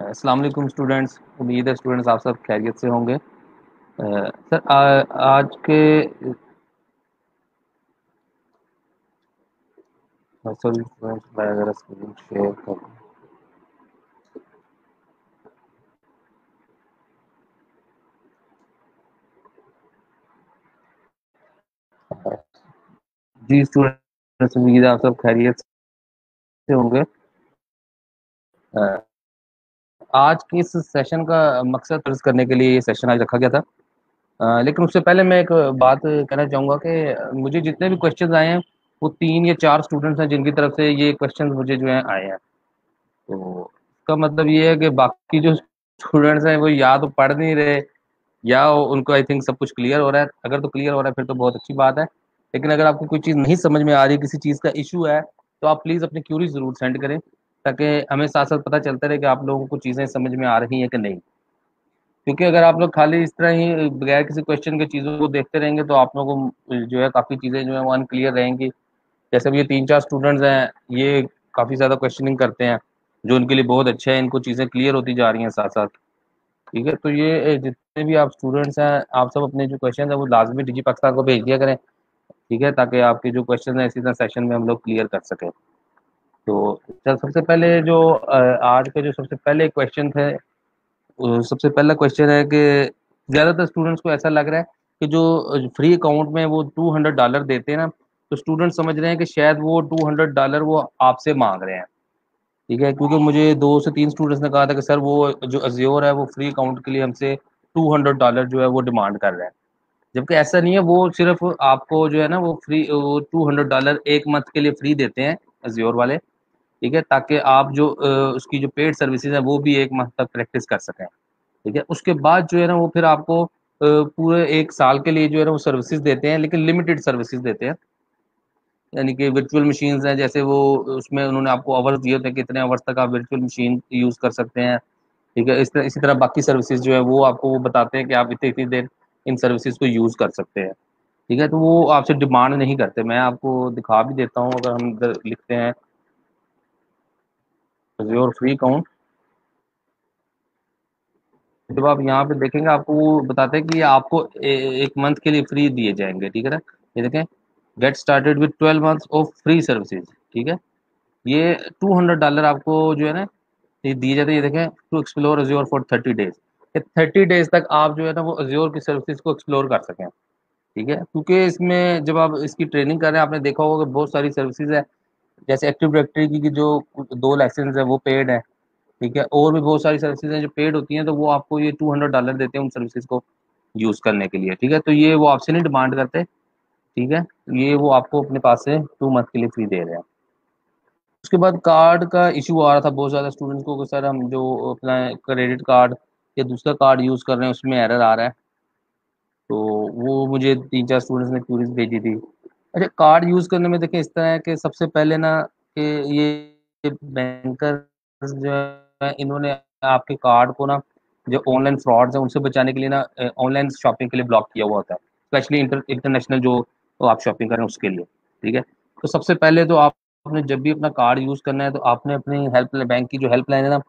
अस्सलाम वालेकुम स्टूडेंट्स। उम्मीद है स्टूडेंट्स आप सब खैरियत से होंगे। सर आज के स्क्रीन शेयर कर। जी स्टूडेंट्स, उम्मीद है आप सब खैरियत से होंगे। आज की इस सेशन का मकसद दर्ज करने के लिए ये सेशन आज रखा गया था। लेकिन उससे पहले मैं एक बात कहना चाहूँगा कि मुझे जितने भी क्वेश्चन आए हैं, वो तीन या चार स्टूडेंट्स हैं जिनकी तरफ़ से ये क्वेश्चन मुझे जो है आए हैं। तो इसका मतलब ये है कि बाकी जो स्टूडेंट्स हैं, वो या तो पढ़ नहीं रहे, या उनको आई थिंक सब कुछ क्लियर हो रहा है। अगर तो क्लियर हो रहा है, फिर तो बहुत अच्छी बात है। लेकिन अगर आपको कोई चीज़ नहीं समझ में आ रही, किसी चीज़ का इशू है तो आप प्लीज़ अपनी क्यूरी ज़रूर सेंड करें। ताकि हमें साथ साथ पता चलता रहे कि आप लोगों को चीज़ें समझ में आ रही हैं कि नहीं। क्योंकि अगर आप लोग खाली इस तरह ही, बगैर किसी क्वेश्चन के चीज़ों को देखते रहेंगे तो आप लोगों को जो है काफ़ी चीज़ें जो है वो अनक्लियर रहेंगी। जैसे अभी ये तीन चार स्टूडेंट्स हैं, ये काफ़ी ज़्यादा क्वेश्चनिंग करते हैं, जो उनके लिए बहुत अच्छा है, इनको चीज़ें क्लियर होती जा रही हैं साथ साथ ठीक है? तो ये जितने भी आप स्टूडेंट्स हैं, आप सब अपने जो क्वेश्चन है, वो लाजमी डिजी पाकिस्तान को भेज दिया करें। ठीक है? ताकि आपके जो क्वेश्चन है, इसी तरह सेशन में हम लोग क्लियर कर सकें। तो सबसे पहले जो आज का जो सबसे पहले क्वेश्चन थे सबसे पहला क्वेश्चन है कि ज़्यादातर स्टूडेंट्स को ऐसा लग रहा है कि जो फ्री अकाउंट में वो टू हंड्रेड डॉलर देते हैं ना तो स्टूडेंट समझ रहे हैं कि शायद वो टू हंड्रेड डॉलर वो आपसे मांग रहे हैं। ठीक है? क्योंकि मुझे दो से तीन स्टूडेंट्स ने कहा था कि, सर, वो जो अज्योर है, वो फ्री अकाउंट के लिए हमसे टू हंड्रेड डॉलर जो है वो डिमांड कर रहे हैं। जबकि ऐसा नहीं है, वो सिर्फ़ आपको जो है ना, वो फ्री टू हंड्रेड डॉलर एक मंथ के लिए फ्री देते हैं अज्योर वाले। ठीक है, ताकि आप जो उसकी जो पेड सर्विसेज़ है, वो भी एक माह तक प्रैक्टिस कर सकें। ठीक है, उसके बाद जो है ना, वो फिर आपको पूरे एक साल के लिए जो है ना, वो सर्विसेज़ देते हैं, लेकिन लिमिटेड सर्विसेज़ देते हैं। यानी कि वर्चुअल मशीन हैं, जैसे वो, उसमें उन्होंने आपको आवर्स दिए होते हैं कितने आवर्स तक आप वर्चुअल मशीन यूज़ कर सकते हैं। ठीक है, इस तरह, इसी तरह बाकी सर्विसेज़ जो है, वो आपको वो बताते हैं कि आप इतनी इतनी देर इन सर्विसेज़ को यूज़ कर सकते हैं। ठीक है तो वो आपसे डिमांड नहीं करते। मैं आपको दिखा भी देता हूँ, अगर हम लिखते हैं। योर फ्री अकाउंट जब आप यहाँ पे देखेंगे आपको वो बताते हैं कि आपको ए, एक मंथ के लिए फ्री दिए जाएँगे ठीक है ना? ये देखें get started with twelve months of free services ठीक है? ये टू हंड्रेड डॉलर आपको जो है ना ये दिए जाते हैं ये देखें to explore Azure for thirty days ये थर्टी डेज़ तक आप जो है ना वो अज्योर की सर्विसेज़ को एक्सप्लोर कर सकें ठीक है? क्योंकि इसमें जब आप इसकी ट्रेनिंग कर रहे हैं आपने देखा होगा कि बहुत सारी सर्विसेज़ है जैसे एक्टिव डायरेक्टरी की जो दो लाइसेंस है, वो पेड है, ठीक है? और भी बहुत सारी सर्विसेज़ हैं जो पेड होती हैं तो वो आपको ये टू हंड्रेड डॉलर देते हैं उन सर्विसेज़ को यूज़ करने के लिए, ठीक है? तो ये वो आपसे नहीं डिमांड करते, ठीक है? ये वो आपको अपने पास से टू मंथ के लिए फ्री दे रहे हैं। उसके बाद कार्ड का इशू आ रहा था बहुत ज़्यादा स्टूडेंट्स को सर हम जो अपना क्रेडिट कार्ड या दूसरा कार्ड यूज़ कर रहे हैं, उसमें एरर आ रहा है। तो वो मुझे तीन चार स्टूडेंट्स ने क्यूरीज भेजी थी अच्छा कार्ड यूज़ करने में देखें इस तरह है कि सबसे पहले ना कि ये बैंकर जो है, इन्होंने आपके कार्ड को ना जो ऑनलाइन फ्रॉड्स हैं, उनसे बचाने के लिए ना ऑनलाइन शॉपिंग के लिए ब्लॉक किया हुआ होता है। स्पेशली इंटर इंटरनेशनल जो आप शॉपिंग करें उसके लिए, ठीक है? तो सबसे पहले तो आपने जब भी अपना कार्ड यूज़ करना है तो आपने अपनी हेल्प बैंक की जो हेल्पलाइन है ना,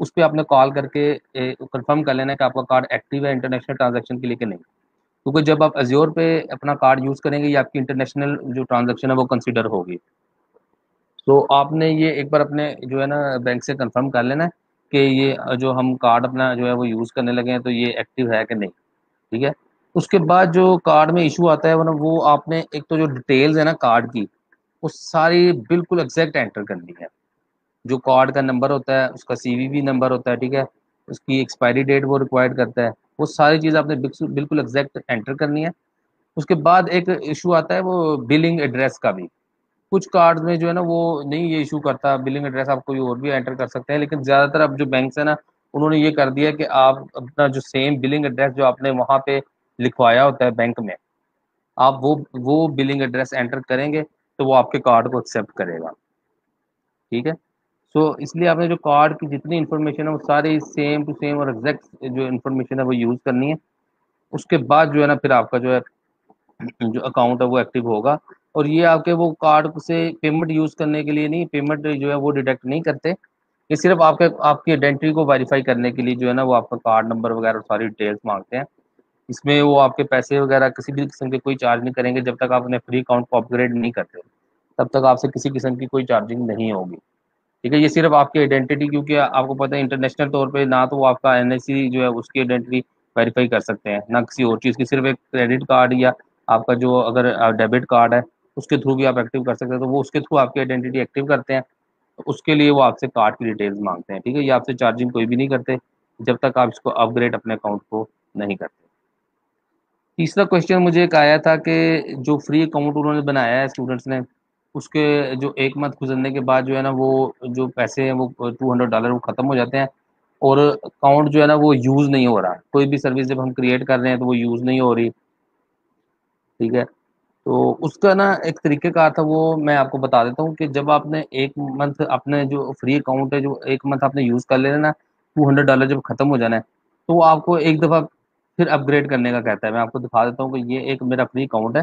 उस पर आपने कॉल करके कंफर्म कर लेना है कि आपका कार्ड एक्टिव है इंटरनेशनल ट्रांजेक्शन के लिए कि नहीं। क्योंकि जब आप अज्योर पे अपना कार्ड यूज़ करेंगे, या आपकी इंटरनेशनल जो ट्रांजेक्शन है, वो कंसिडर होगी। तो आपने ये एक बार अपने जो है ना बैंक से कंफर्म कर लेना कि ये जो हम कार्ड अपना जो है, वो यूज़ करने लगे हैं तो ये एक्टिव है कि नहीं। ठीक है? उसके बाद जो कार्ड में इशू आता है, वो आपने एक तो जो डिटेल्स है ना कार्ड की, वो सारी बिल्कुल एग्जैक्ट एंटर करनी है। जो कार्ड का नंबर होता है, उसका सीवीवी नंबर होता है, ठीक है? उसकी एक्सपायरी डेट वो रिक्वायर्ड करता है। वो सारी चीज़ आपने बिल्कुल एग्जैक्ट एंटर करनी है। उसके बाद एक इशू आता है वो बिलिंग एड्रेस का भी। कुछ कार्ड में जो है ना वो नहीं ये इशू करता बिलिंग एड्रेस आप कोई और भी एंटर कर सकते हैं, लेकिन ज़्यादातर अब जो बैंक है ना, उन्होंने ये कर दिया कि आप अपना जो सेम बिलिंग एड्रेस जो आपने वहाँ पे लिखवाया होता है बैंक में, आप वो वो बिलिंग एड्रेस एंटर करेंगे तो वो आपके कार्ड को एक्सेप्ट करेगा। ठीक है? सो so, इसलिए आपने जो कार्ड की जितनी इन्फॉर्मेशन है वो सारी सेम टू सेम और एग्जैक्ट जो इन्फॉर्मेशन है वो यूज़ करनी है। उसके बाद जो है ना फिर आपका जो है जो अकाउंट है वो एक्टिव होगा। और ये आपके वो कार्ड से पेमेंट यूज़ करने के लिए नहीं पेमेंट जो है वो डिटेक्ट नहीं करते। ये सिर्फ़ आपके आपकी आइडेंटिटी को वेरीफाई करने के लिए जो है ना वो आपका कार्ड नंबर वगैरह सारी डिटेल्स मांगते हैं। इसमें वो आपके पैसे वगैरह किसी भी किस्म के कोई चार्ज नहीं करेंगे जब तक आप अपने फ्री अकाउंट को अपग्रेड नहीं करते। तब तक आपसे किसी किस्म की कोई चार्जिंग नहीं होगी। ठीक है, ये सिर्फ़ आपकी आइडेंटिटी क्योंकि आपको पता है इंटरनेशनल तौर पे ना तो वो आपका एन जो है उसकी आइडेंटिटी वेरीफाई कर सकते हैं, ना किसी और चीज़ की, सिर्फ़ एक क्रेडिट कार्ड या आपका जो अगर डेबिट कार्ड है, उसके थ्रू भी आप एक्टिव कर सकते हैं तो वो उसके थ्रू आपकी आइडेंटिटी एक्टिव करते हैं, उसके लिए वो आपसे कार्ड की डिटेल्स मांगते हैं, ठीक है, ये आपसे चार्जिंग कोई भी नहीं करते, जब तक आप इसको अपग्रेड अपने अकाउंट को नहीं करते। तीसरा क्वेश्चन मुझे एक आया था कि जो फ्री अकाउंट उन्होंने बनाया है स्टूडेंट्स ने उसके जो एक मंथ गुजरने के बाद जो है ना, वो जो पैसे हैं, वो टू हंड्रेड डॉलर वो ख़त्म हो जाते हैं और अकाउंट जो है ना, वो यूज़ नहीं हो रहा। कोई भी सर्विस जब हम क्रिएट कर रहे हैं तो वो यूज़ नहीं हो रही। ठीक है? तो उसका ना एक तरीके का था, वो मैं आपको बता देता हूँ कि जब आपने एक मंथ अपने जो फ्री अकाउंट है, जो एक मंथ आपने यूज़ कर लेना ना टू हंड्रेड डॉलर जब ख़त्म हो जाना है तो वो आपको एक दफ़ा फिर अपग्रेड करने का कहता है। मैं आपको दिखा देता हूँ कि ये एक मेरा फ्री अकाउंट है।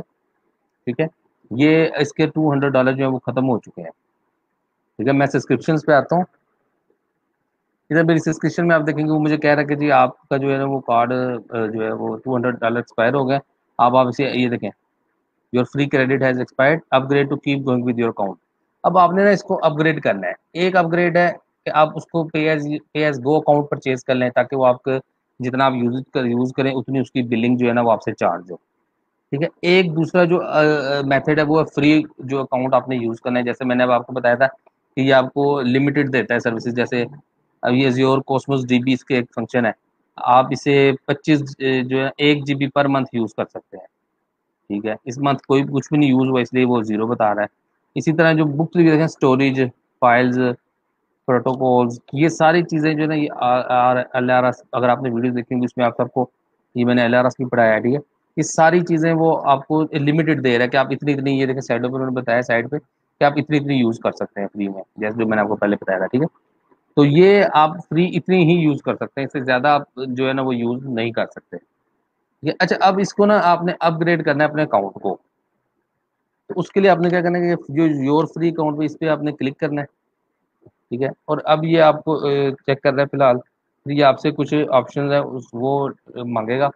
ठीक है? ये इसके टू हंड्रेड डॉलर जो है वो ख़त्म हो चुके हैं। ठीक है, मैं सब्सक्रिप्शन पे आता हूँ। इधर मेरी सब्सक्रिप्शन में आप देखेंगे, वो मुझे कह रहा है कि जी आपका जो है ना वो कार्ड जो है वो टू हंड्रेड डॉलर एक्सपायर हो गए। अब आप इसे, ये देखें your free credit has expired upgrade to keep going with your account अब आपने ना इसको अपग्रेड करना है। एक अपग्रेड है कि आप उसको पे एज पे एज गो अकाउंट परचेज कर लें ताकि वो आपके जितना आप यूज़ कर यूज़ करें, उतनी उसकी बिलिंग जो है ना वो आपसे चार्ज हो। ठीक है? एक दूसरा जो मेथड है, वो है फ्री जो अकाउंट आपने यूज़ करना है। जैसे मैंने अब आपको बताया था कि ये आपको लिमिटेड देता है सर्विसेज़ जैसे अब ये जियोर कोसमोस डी इसके एक फ़ंक्शन है। आप इसे 25 जो है, एक जीबी पर मंथ यूज़ कर सकते हैं। ठीक है? इस मंथ कोई कुछ भी नहीं यूज़ हुआ, इसलिए वो ज़ीरो बता रहा है। इसी तरह जो बुक्स भी देखें स्टोरेज फाइल्स प्रोटोकॉल्स ये सारी चीज़ें जो है ना, ये एल आर एस अगर आपने वीडियो देखेंगे उसमें आप सबको, ये मैंने एल आर एस भी पढ़ाया ठीक है। ये सारी चीज़ें वो आपको लिमिटेड दे रहा है कि आप इतनी इतनी, ये देखें साइडों पर उन्होंने बताया साइड पे कि आप इतनी इतनी यूज़ कर सकते हैं फ्री में, जैसे जो मैंने आपको पहले बताया था, ठीक है? तो ये आप फ्री इतनी ही यूज़ कर सकते हैं, इससे ज़्यादा आप जो है ना वो यूज़ नहीं कर सकते। ये अच्छा अब इसको ना आपने अपग्रेड करना है अपने अकाउंट को। तो उसके लिए आपने क्या करना है कि जो योर फ्री अकाउंट पे इस पर आपने क्लिक करना है, ठीक है? और अब ये आपको चेक कर रहा है फ़िलहाल ये आपसे कुछ ऑप्शन है, उस, वो मांगेगा।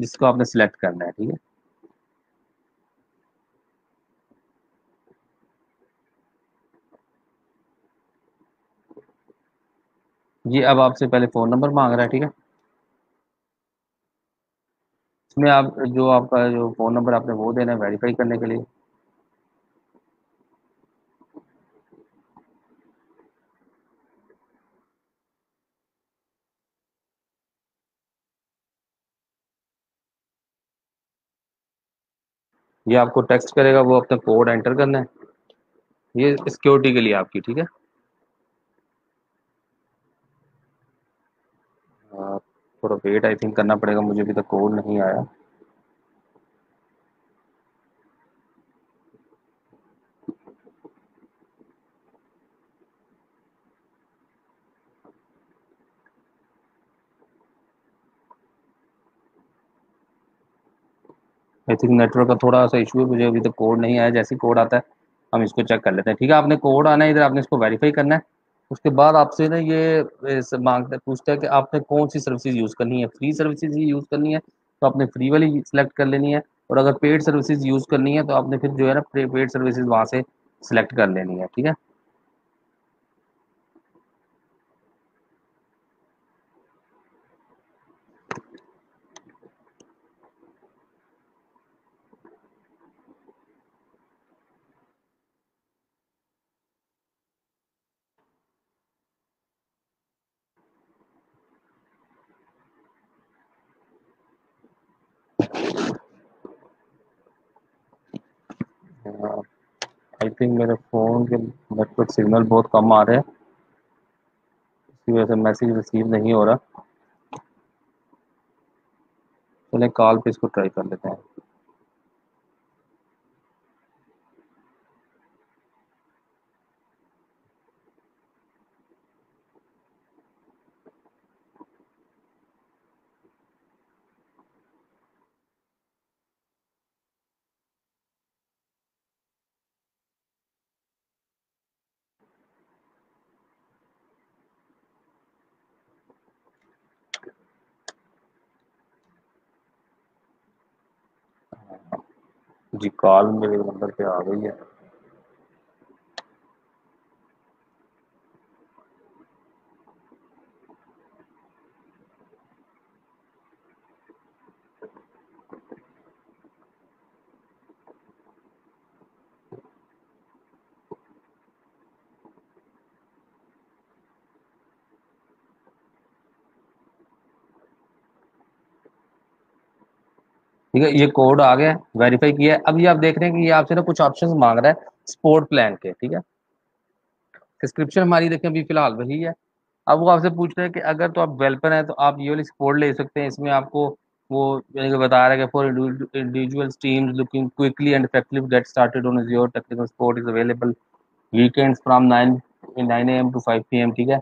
जिसको आपने सिलेक्ट करना है, ठीक है? ये अब आपसे पहले फ़ोन नंबर मांग रहा है, ठीक है? इसमें आप, जो आपका जो फ़ोन नंबर आपने वो देना है वेरीफाई करने के लिए। ये आपको टेक्स्ट करेगा, वो अपना कोड एंटर करना है। ये सिक्योरिटी के लिए आपकी, ठीक है? थोड़ा वेट आई थिंक करना पड़ेगा, मुझे अभी तक कोड नहीं आया। आई थिंक नेटवर्क का थोड़ा सा इशू है, मुझे अभी तक कोड नहीं आया, जैसे कोड आता है, हम इसको चेक कर लेते हैं। ठीक है, आपने कोड आना है इधर, आपने इसको वेरीफाई करना है। उसके बाद आपसे ना ये माँगता, पूछता है कि आपने कौन सी सर्विसेज़ यूज़ करनी है? फ्री सर्विसेज़ ही यूज़ करनी है तो आपने फ्री वाली सिलेक्ट कर लेनी है, और अगर पेड सर्विसेज़ यूज़ करनी है तो आपने फिर जो है ना पेड सर्विसेज़ वहाँ से सिलेक्ट कर लेनी है, ठीक है? आई थिंक मेरे फ़ोन के नेटवर्क सिग्नल बहुत कम आ रहे हैं। इसी वजह से मैसेज रिसीव नहीं हो रहा। चलें कॉल पे इसको ट्राई कर लेते हैं। जी कॉल मेरे नंबर पे आ गई है। ठीक है, ये कोड आ गया वेरीफाई किया है। अब ये आप देख रहे हैं कि ये आपसे ना कुछ ऑप्शंस मांग रहा है स्पोर्ट प्लान के, ठीक है? डिस्क्रिप्शन हमारी देखें अभी फ़िलहाल वही है। अब वो आपसे पूछ रहे हैं कि अगर तो आप डेवलपर हैं तो आप ये वाली सपोर्ट ले सकते हैं। इसमें आपको वो यानी कि बता रहा है for individual teams looking quickly and effectively get started on your technical support is available weekends from nine nine A to five P ठीक है?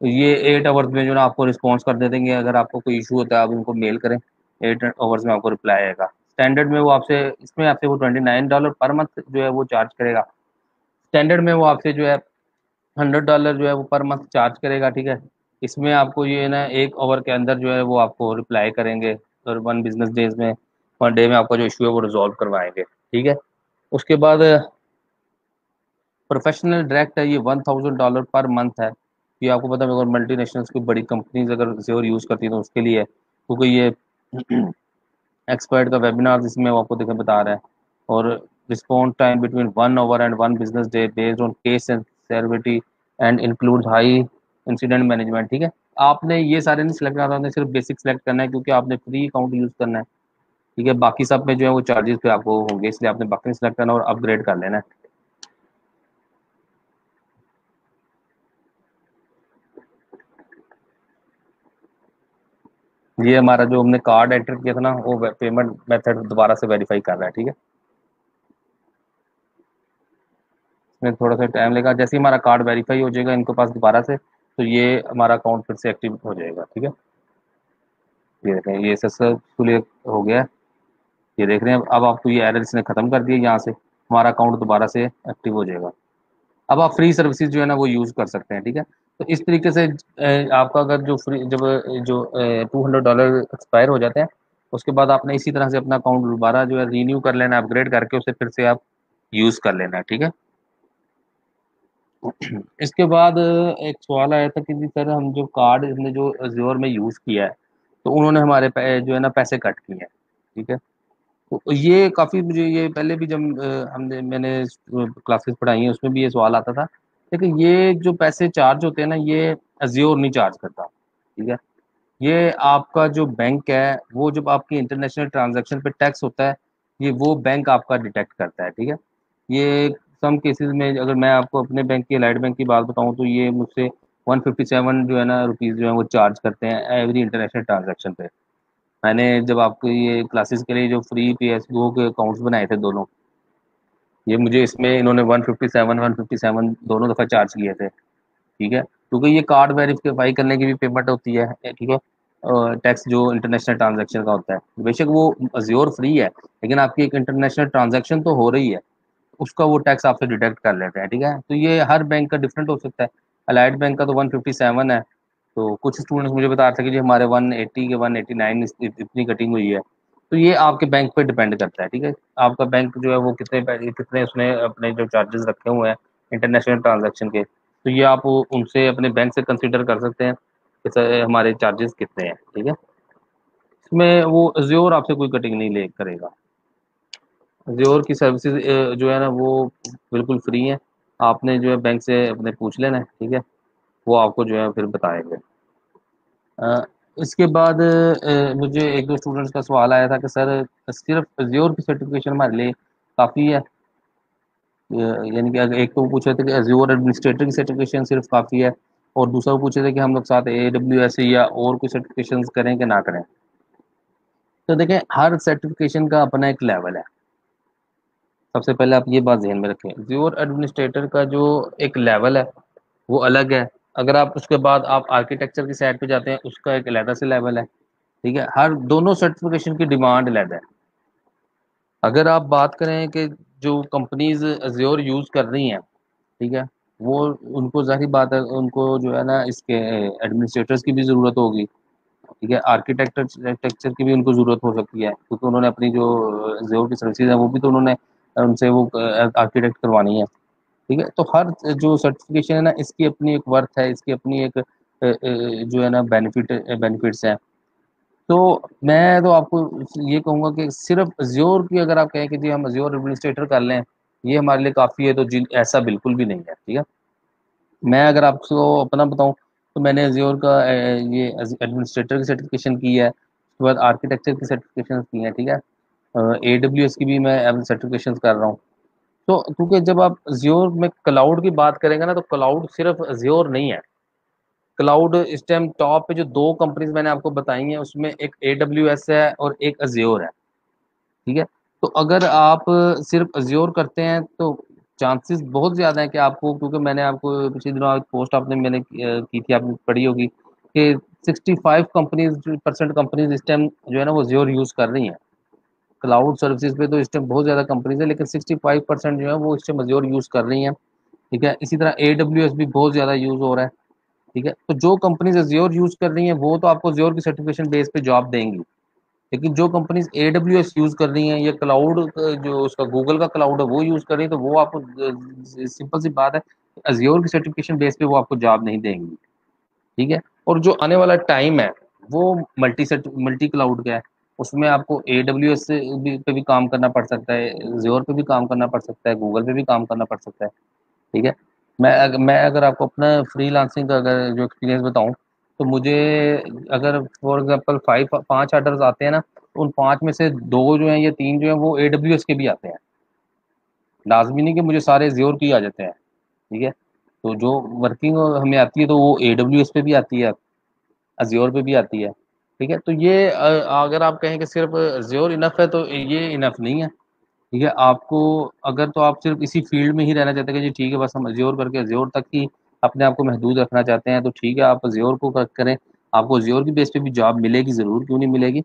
ये एट आवर्स में जो ना आपको रिस्पॉन्स कर दे देंगे अगर आपको कोई इशू होता है, आप उनको मेल करें। एट आवर्स में आपको रिप्लाई आएगा। स्टैंडर्ड में वो आपसे, इसमें आपसे वो twenty nine dollar per month जो है वो चार्ज करेगा। स्टैंडर्ड में वो आपसे जो है हंड्रेड डॉलर जो है वो पर मंथ चार्ज करेगा, ठीक है? इसमें आपको ये ना एक ओवर के अंदर जो है वो आपको रिप्लाई करेंगे और वन बिज़नेस डेज़ में वन डे में आपका जो इशू है वो रिजॉल्व करवाएँगे, ठीक है? उसके बाद प्रोफेशनल डायरेक्ट है, ये one thousand dollar per month है। ये आपको पता है, अगर मल्टी नेशनल्स की बड़ी कंपनीज़ अगर ज़ोर यूज़ करती हैं तो उसके लिए, क्योंकि ये एक्सपर्ट का वेबिनार जिसमें वो आपको देखें बता रहा है। और response time between one hour and one business day based on case and and include high incident management ठीक है? आपने ये सारे नहीं सिलेक्ट करना आपने सिर्फ़ बेसिक सेलेक्ट करना है क्योंकि आपने फ्री अकाउंट यूज़ करना है, ठीक है? बाकी सब में जो है वो चार्जेस पे आपको होंगे, इसलिए आपने बाकी सेलेक्ट करना और अपग्रेड कर लेना है। ये हमारा जो हमने कार्ड एंटर किया था ना, वो पेमेंट मेथड दोबारा से वेरीफाई कर रहा है, ठीक है? इसमें थोड़ा सा टाइम लेगा। जैसे ही हमारा कार्ड वेरीफाई हो जाएगा इनके पास दोबारा से तो ये हमारा अकाउंट फिर से एक्टिव हो जाएगा, ठीक है? ये देखें, ये सक्सेसफुली हो गया ये देख रहे हैं, अब आपको ये एरर इसने ख़त्म कर दिया यहाँ से। हमारा अकाउंट दोबारा से एक्टिव हो जाएगा। अब आप फ्री सर्विसेज़ जो है ना, वो यूज़ कर सकते हैं, ठीक है? तो इस तरीके से आपका अगर जो फ्री जब, जो टू हंड्रेड डॉलर एक्सपायर हो जाते हैं, उसके बाद आपने इसी तरह से अपना अकाउंट दोबारा जो है रीन्यू कर लेना अपग्रेड करके उसे फिर से आप यूज़ कर लेना, ठीक है? इसके बाद, एक सवाल आया था कि जी सर, हम जो कार्ड हमने जो ज़ोर में यूज़ किया है तो उन्होंने हमारे जो है ना, पैसे कट किए हैं, ठीक है? तो ये काफ़ी मुझे, ये पहले भी जब हमने, मैंने क्लासेस पढ़ाई हैं, उसमें भी ये सवाल आता था लेकिन ये जो पैसे चार्ज होते हैं ना, ये अज्योर नहीं चार्ज करता, ठीक है? ये आपका जो बैंक है, वो जब आपकी इंटरनेशनल ट्रांजेक्शन पे टैक्स होता है, ये वो बैंक आपका डिटेक्ट करता है, ठीक है? ये सम केसेस में अगर मैं आपको अपने बैंक की लाइट बैंक की बात बताऊँ तो ये मुझसे 157 जो है ना रुपीज़ जो है, वो चार्ज करते हैं एवरी इंटरनेशनल ट्रांजेक्शन पे। मैंने जब आपको ये क्लासेस के लिए जो फ्री पी एस के अकाउंट्स बनाए थे दोनों ये मुझे इसमें इन्होंने 157 157 दोनों दफ़ा चार्ज किए थे, ठीक है? क्योंकि ये कार्ड वेरीफाई करने की भी पेमेंट होती है ठीक है? टैक्स जो इंटरनेशनल ट्रांजेक्शन का होता है, बेशक वो अज्योर फ्री है, लेकिन आपकी एक इंटरनेशनल ट्रांजेक्शन तो हो रही है, उसका वो टैक्स आपसे डिडक्ट कर लेते हैं, ठीक है? तो ये हर बैंक का डिफरेंट हो सकता है अलाइड बैंक का तो 157 है तो कुछ स्टूडेंट्स मुझे बता रहे थे कि जी हमारे 180 के 189 इतनी कटिंग हुई है तो ये आपके बैंक पे डिपेंड करता है, ठीक है? आपका बैंक जो है वो कितने कितने उसने अपने जो चार्जेस रखे हुए हैं इंटरनेशनल ट्रांजेक्शन के तो ये आप उनसे अपने बैंक से कंसिडर कर सकते हैं कि हमारे चार्जेस कितने हैं, ठीक है? इसमें वो ज्योर आपसे कोई कटिंग नहीं ले, करेगा। ज्योर की सर्विसेज़ जो है ना, वो बिल्कुल फ्री है। आपने जो है बैंक से अपने पूछ लेना है, ठीक है? वो आपको जो है फिर बताएँगे। इसके बाद मुझे एक दो स्टूडेंट्स का सवाल आया था कि, सर, सिर्फ़ ज्योर की सर्टिफिकेशन हमारे लिए काफ़ी है? यानी कि एक तो पूछ थे कि ज्योर एडमिनिस्ट्रेटर की सर्टिफिकेशन सिर्फ़ काफ़ी है और दूसरा पूछ थे कि हम लोग साथ ए डब्ल्यू एस या और कोई सर्टिफिकेशन करें कि ना करें। तो देखें, हर सर्टिफिकेशन का अपना एक लेवल है। सबसे पहले आप ये बात ध्यान में रखें ज्योर एडमिनिस्ट्रेटर का जो एक लेवल है, वो अलग है। अगर आप उसके बाद आप आर्किटेक्चर की साइड पे जाते हैं, उसका एक अलहदा से लेवल है, ठीक है? हर दोनों सर्टिफिकेशन की डिमांड अलहदा है। अगर आप बात करें कि जो कंपनीज़ ज्योर यूज़ कर रही हैं, ठीक है? वो, उनको ज़ाहिर बात है, उनको जो है ना, इसके एडमिनिस्ट्रेटर्स की भी ज़रूरत होगी, ठीक है? आर्किटेक्चर की भी उनको ज़रूरत हो सकती है, क्योंकि उन्होंने अपनी जो ज़ोर की सर्विसेज़ है, वो भी तो उन्होंने, उनसे वो आर्किटेक्ट करवानी है। ठीक है? तो हर जो सर्टिफिकेशन है ना, इसकी अपनी एक वर्थ है, इसकी अपनी एक जो है ना बेनिफिट बेनिफिट्स हैं। तो मैं तो आपको ये कहूँगा कि सिर्फ़ ज्योर की अगर आप कहें कि जी हम ज्योर एडमिनिस्ट्रेटर कर लें, ये हमारे लिए काफ़ी है तो जी ऐसा बिल्कुल भी नहीं है, ठीक है? मैं अगर आपको अपना बताऊँ तो मैंने ज्योर का ये एडमिनिस्ट्रेटर की सर्टिफिकेशन की है, उसके बाद आर्किटेक्चर की सर्टिफिकेशन की है, ठीक है? ए डब्ल्यू एस की भी मैं सर्टिफिकेशन कर रहा हूँ। तो क्योंकि जब आप ज्योर में क्लाउड की बात करेंगे ना तो क्लाउड सिर्फ़ ज्योर नहीं है। क्लाउड इस टाइम टॉप पे जो दो कंपनीज़ मैंने आपको बताई हैं, उसमें एक एस है और एक अज्योर है। ठीक है? तो अगर आप सिर्फ़ अज्योर करते हैं तो चांसेस बहुत ज़्यादा है कि आपको, क्योंकि मैंने आपको पिछले दिनों पोस्ट आपने, मैंने की थी, आपने पढ़ी होगी कि 65 कंपनीज़ परसेंट कंपनीज़ इस टाइम जो है ना, वो ज्योर यूज़ कर रही हैं। क्लाउड सर्विसेज़ पे तो इस टाइम बहुत ज़्यादा कंपनीज़ है, लेकिन 65 परसेंट जो है वो इस टाइम ज्योर यूज़ कर रही हैं। ठीक है? इसी तरह ए भी बहुत ज़्यादा यूज़ हो रहा है। ठीक है? तो जो कंपनीज़ ज्योर यूज़ कर रही हैं, वो तो आपको ज्योर की सर्टिफिकेशन बेस पे जॉब देंगी। लेकिन जो companies A W S use कर रही हैं या क्लाउड जो उसका गूगल का क्लाउड है, वो यूज़ कर रही है तो वो आपको सिंपल सी बात है अज्योर की सर्टिफिकेशन बेस पे वो आपको जॉब नहीं देंगी। ठीक है? और जो आने वाला टाइम है, वो मल्टी मल्टी क्लाउड का है। उसमें आपको ए डब्ल्यू एस पे भी काम करना पड़ सकता है ज्योर पे भी काम करना पड़ सकता है गूगल पे भी काम करना पड़ सकता है, ठीक है? मैं मैं अगर आपको अपना फ्री लांसिंग का अगर जो एक्सपीरियंस बताऊँ तो मुझे अगर फॉर एग्जांपल फाइव पाँच ऑर्डर्स आते हैं ना तो उन पाँच में से दो जो हैं या तीन जो हैं वो ए डब्ल्यू एस के भी आते हैं। लाजमी नहीं कि मुझे सारे ज्योर की आ जाते हैं, ठीक है? तो जो वर्किंग हमें आती है तो वो ए डब्ल्यू एस पे भी आती है अज्योर पे भी आती है। ठीक है? तो ये अगर आप कहें कि सिर्फ़ ज्योर इनफ है तो ये इनफ नहीं है। ठीक है? आपको, अगर तो आप सिर्फ़ इसी फ़ील्ड में ही रहना चाहते हैं कि जी ठीक है, बस हम ज्योर करके ज्योर तक ही अपने आप को महदूद रखना चाहते हैं तो ठीक है, आप ज्योर को करें। आपको ज्योर की बेस पे भी जॉब मिलेगी, ज़रूर क्यों नहीं मिलेगी?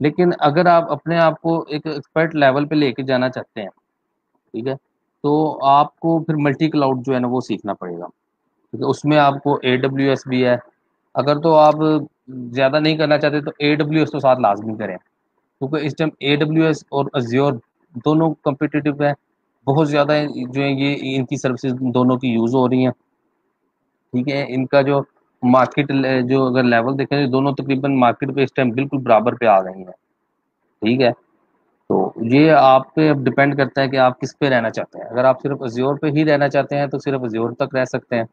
लेकिन अगर आप अपने आप को एक एक्सपर्ट लेवल पे लेके जाना चाहते हैं, ठीक है? तो आपको फिर मल्टी क्लाउड जो है ना, वो सीखना पड़ेगा। ठीक है? उसमें आपको ए डब्ल्यू एस भी है अगर तो आप ज़्यादा नहीं करना चाहते तो ए डब्ल्यू एस तो साथ लाजमी करें। क्योंकि इस टाइम ए डब्ल्यू एस और अज्योर दोनों कम्पिटिटिव है। बहुत ज़्यादा जो है ये, इनकी सर्विसेज़ दोनों की यूज़ हो रही हैं। ठीक है, इनका जो मार्केट जो अगर लेवल देखें तो दोनों तकरीबन मार्केट पे इस टाइम बिल्कुल बराबर पे आ गई हैं। ठीक है तो ये आप पे अब डिपेंड करता है कि आप किस पे रहना चाहते हैं। अगर आप सिर्फ़ अज्योर पे ही रहना चाहते हैं तो सिर्फ़ अज्योर तक रह सकते हैं।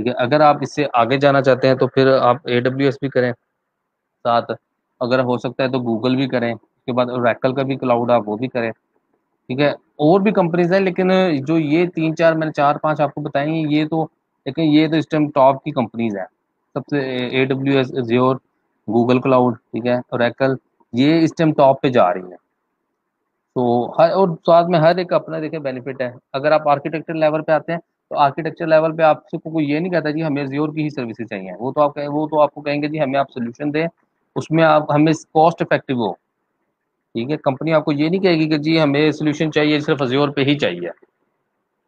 ठीक है? अगर आप इससे आगे जाना चाहते हैं तो फिर आप AWS भी करें, साथ अगर हो सकता है तो गूगल भी करें, उसके बाद रैकल का भी क्लाउड आप वो भी करें, ठीक है? और भी कंपनीज़ हैं, लेकिन जो ये तीन चार, मैंने चार पाँच आपको बताई ये तो लेकिन ये तो इस टाइम टॉप की कंपनीज़ हैं। सबसे, A W S Azure Google cloud ठीक है? और एकल ये इस टाइम टॉप पे जा रही है। तो हर, और साथ में हर एक अपना देखें बेनिफिट है। अगर आप आर्किटेक्चर लेवल पे आते हैं तो आर्किटेक्चर लेवल पे आपसे कोई ये नहीं कहता जी हमें ज्योर की ही सर्विसेज़ चाहिए। वो तो आप कहें, वो तो आपको कहेंगे जी हमें आप सोल्यूशन दें, उसमें आप, हमें कॉस्ट इफ़ेक्टिव हो। ठीक है कंपनी आपको ये नहीं कहेगी कि जी हमें सोल्यूशन चाहिए, सिर्फ़ अज्योर पे ही चाहिए।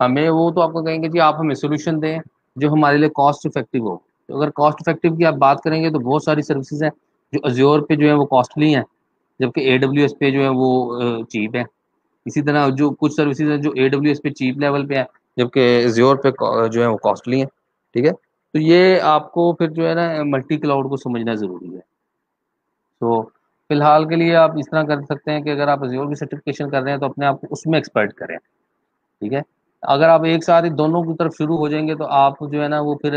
हमें वो तो आपको कहेंगे जी आप हमें सोल्यूशन दें जो हमारे लिए कॉस्ट इफ़ेक्टिव हो। तो अगर कॉस्ट इफ़ेक्टिव की आप बात करेंगे तो बहुत सारी सर्विसेज़ हैं जो अज्योर पे जो है वो कॉस्टली हैं, जबकि ए डब्ल्यू एस पे जो है वो चीप है। इसी तरह जो कुछ सर्विसेज़ हैं जो ए डब्ल्यू एस पे चीप लेवल पे है जबकि अज्योर पे जो है वो कॉस्टली है, ठीक है? तो ये आपको फिर जो है ना मल्टी क्लाउड को समझना ज़रूरी है। तो फ़िलहाल के लिए आप इस तरह कर सकते हैं कि अगर आप अज्योर की सर्टिफिकेशन कर रहे हैं तो अपने आप को उसमें एक्सपर्ट करें, ठीक है? अगर आप एक साथ ही दोनों की तरफ़ शुरू हो जाएँगे तो आप जो है ना, वो फिर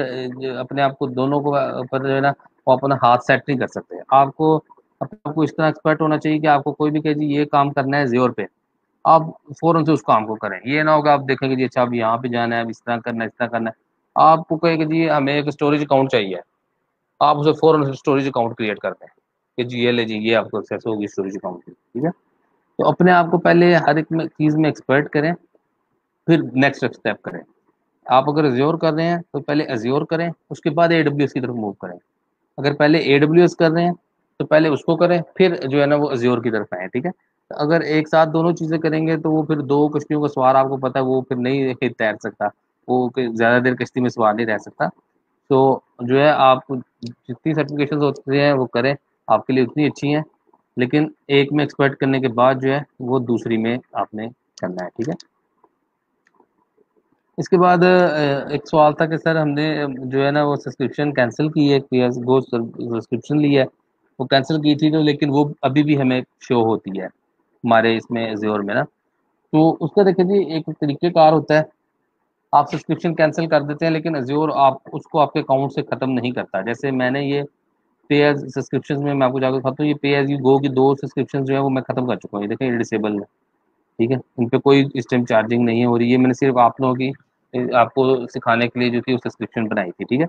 अपने आप को दोनों को पर जो है ना, वो अपना हाथ सेट नहीं कर सकते। आपको, अपने आप इस तरह एक्सपर्ट होना चाहिए कि आपको कोई भी कहे जी, ये काम करना है ज्योर पे। आप फ़ौरन से उस काम को करें। ये ना होगा, आप देखेंगे जी अच्छा अब यहाँ पे जाना है, अब इस तरह करना है, इस तरह करना है। आपको कहेगा जी, हमें एक स्टोरेज अकाउंट चाहिए। आप उसे फ़ौरन से स्टोरेज अकाउंट क्रिएट कर दें कि जी, ये ले जी, ये आपको एक्सेस होगी स्टोरेज अकाउंट की, ठीक है? तो अपने आप को पहले हर एक चीज़ में एक्सपर्ट करें, फिर नेक्स्ट स्टेप करें। आप अगर अज्योर कर रहे हैं तो पहले एज्योर करें, उसके बाद एडब्ल्यूएस की तरफ़ मूव करें। अगर पहले एडब्ल्यूएस कर रहे हैं तो पहले उसको करें, फिर जो है ना वो अज्योर की तरफ़ आए, ठीक है? अगर एक साथ दोनों चीज़ें करेंगे तो वो फिर दो कश्तियों का सवार आपको पता है, वो फिर नहीं तैर सकता। वो ज़्यादा देर कश्ती में सवार नहीं रह सकता। तो जो है, आप जितनी सर्टिफिकेशन होती हैं, वो करें। आपके लिए उतनी अच्छी हैं। लेकिन एक में एक्सपर्ट करने के बाद जो है, वो दूसरी में आपने करना है, ठीक है? इसके बाद एक सवाल था कि सर हमने जो है ना, वो सब्सक्रिप्शन कैंसिल की है गो सब्सक्रिप्शन ली है। वो कैंसिल की थी तो लेकिन वो अभी भी हमें शो होती है। हमारे इसमें ज़ोर में ना। तो उसका देखिए जी, एक तरीक़ेकार होता है। आप सब्सक्रिप्शन कैंसिल कर देते हैं, लेकिन अज्योर आप, उसको आपके अकाउंट से ख़त्म नहीं करता। जैसे मैंने ये पे एज सब्सक्रिप्शन में मैं आपको जाकर खाता हूँ, ये पे एज यू गो की दो सब्सक्रिप्शन जो है वो मैं ख़त्म कर चुका हूँ। ये देखें ये डिसेबल है। ठीक है? इन पर कोई इस टाइम चार्जिंग नहीं है और ये मैंने सिर्फ़ आप लोगों की, आपको सिखाने के लिए जो थी सब्सक्रिप्शन बनाई थी। ठीक है?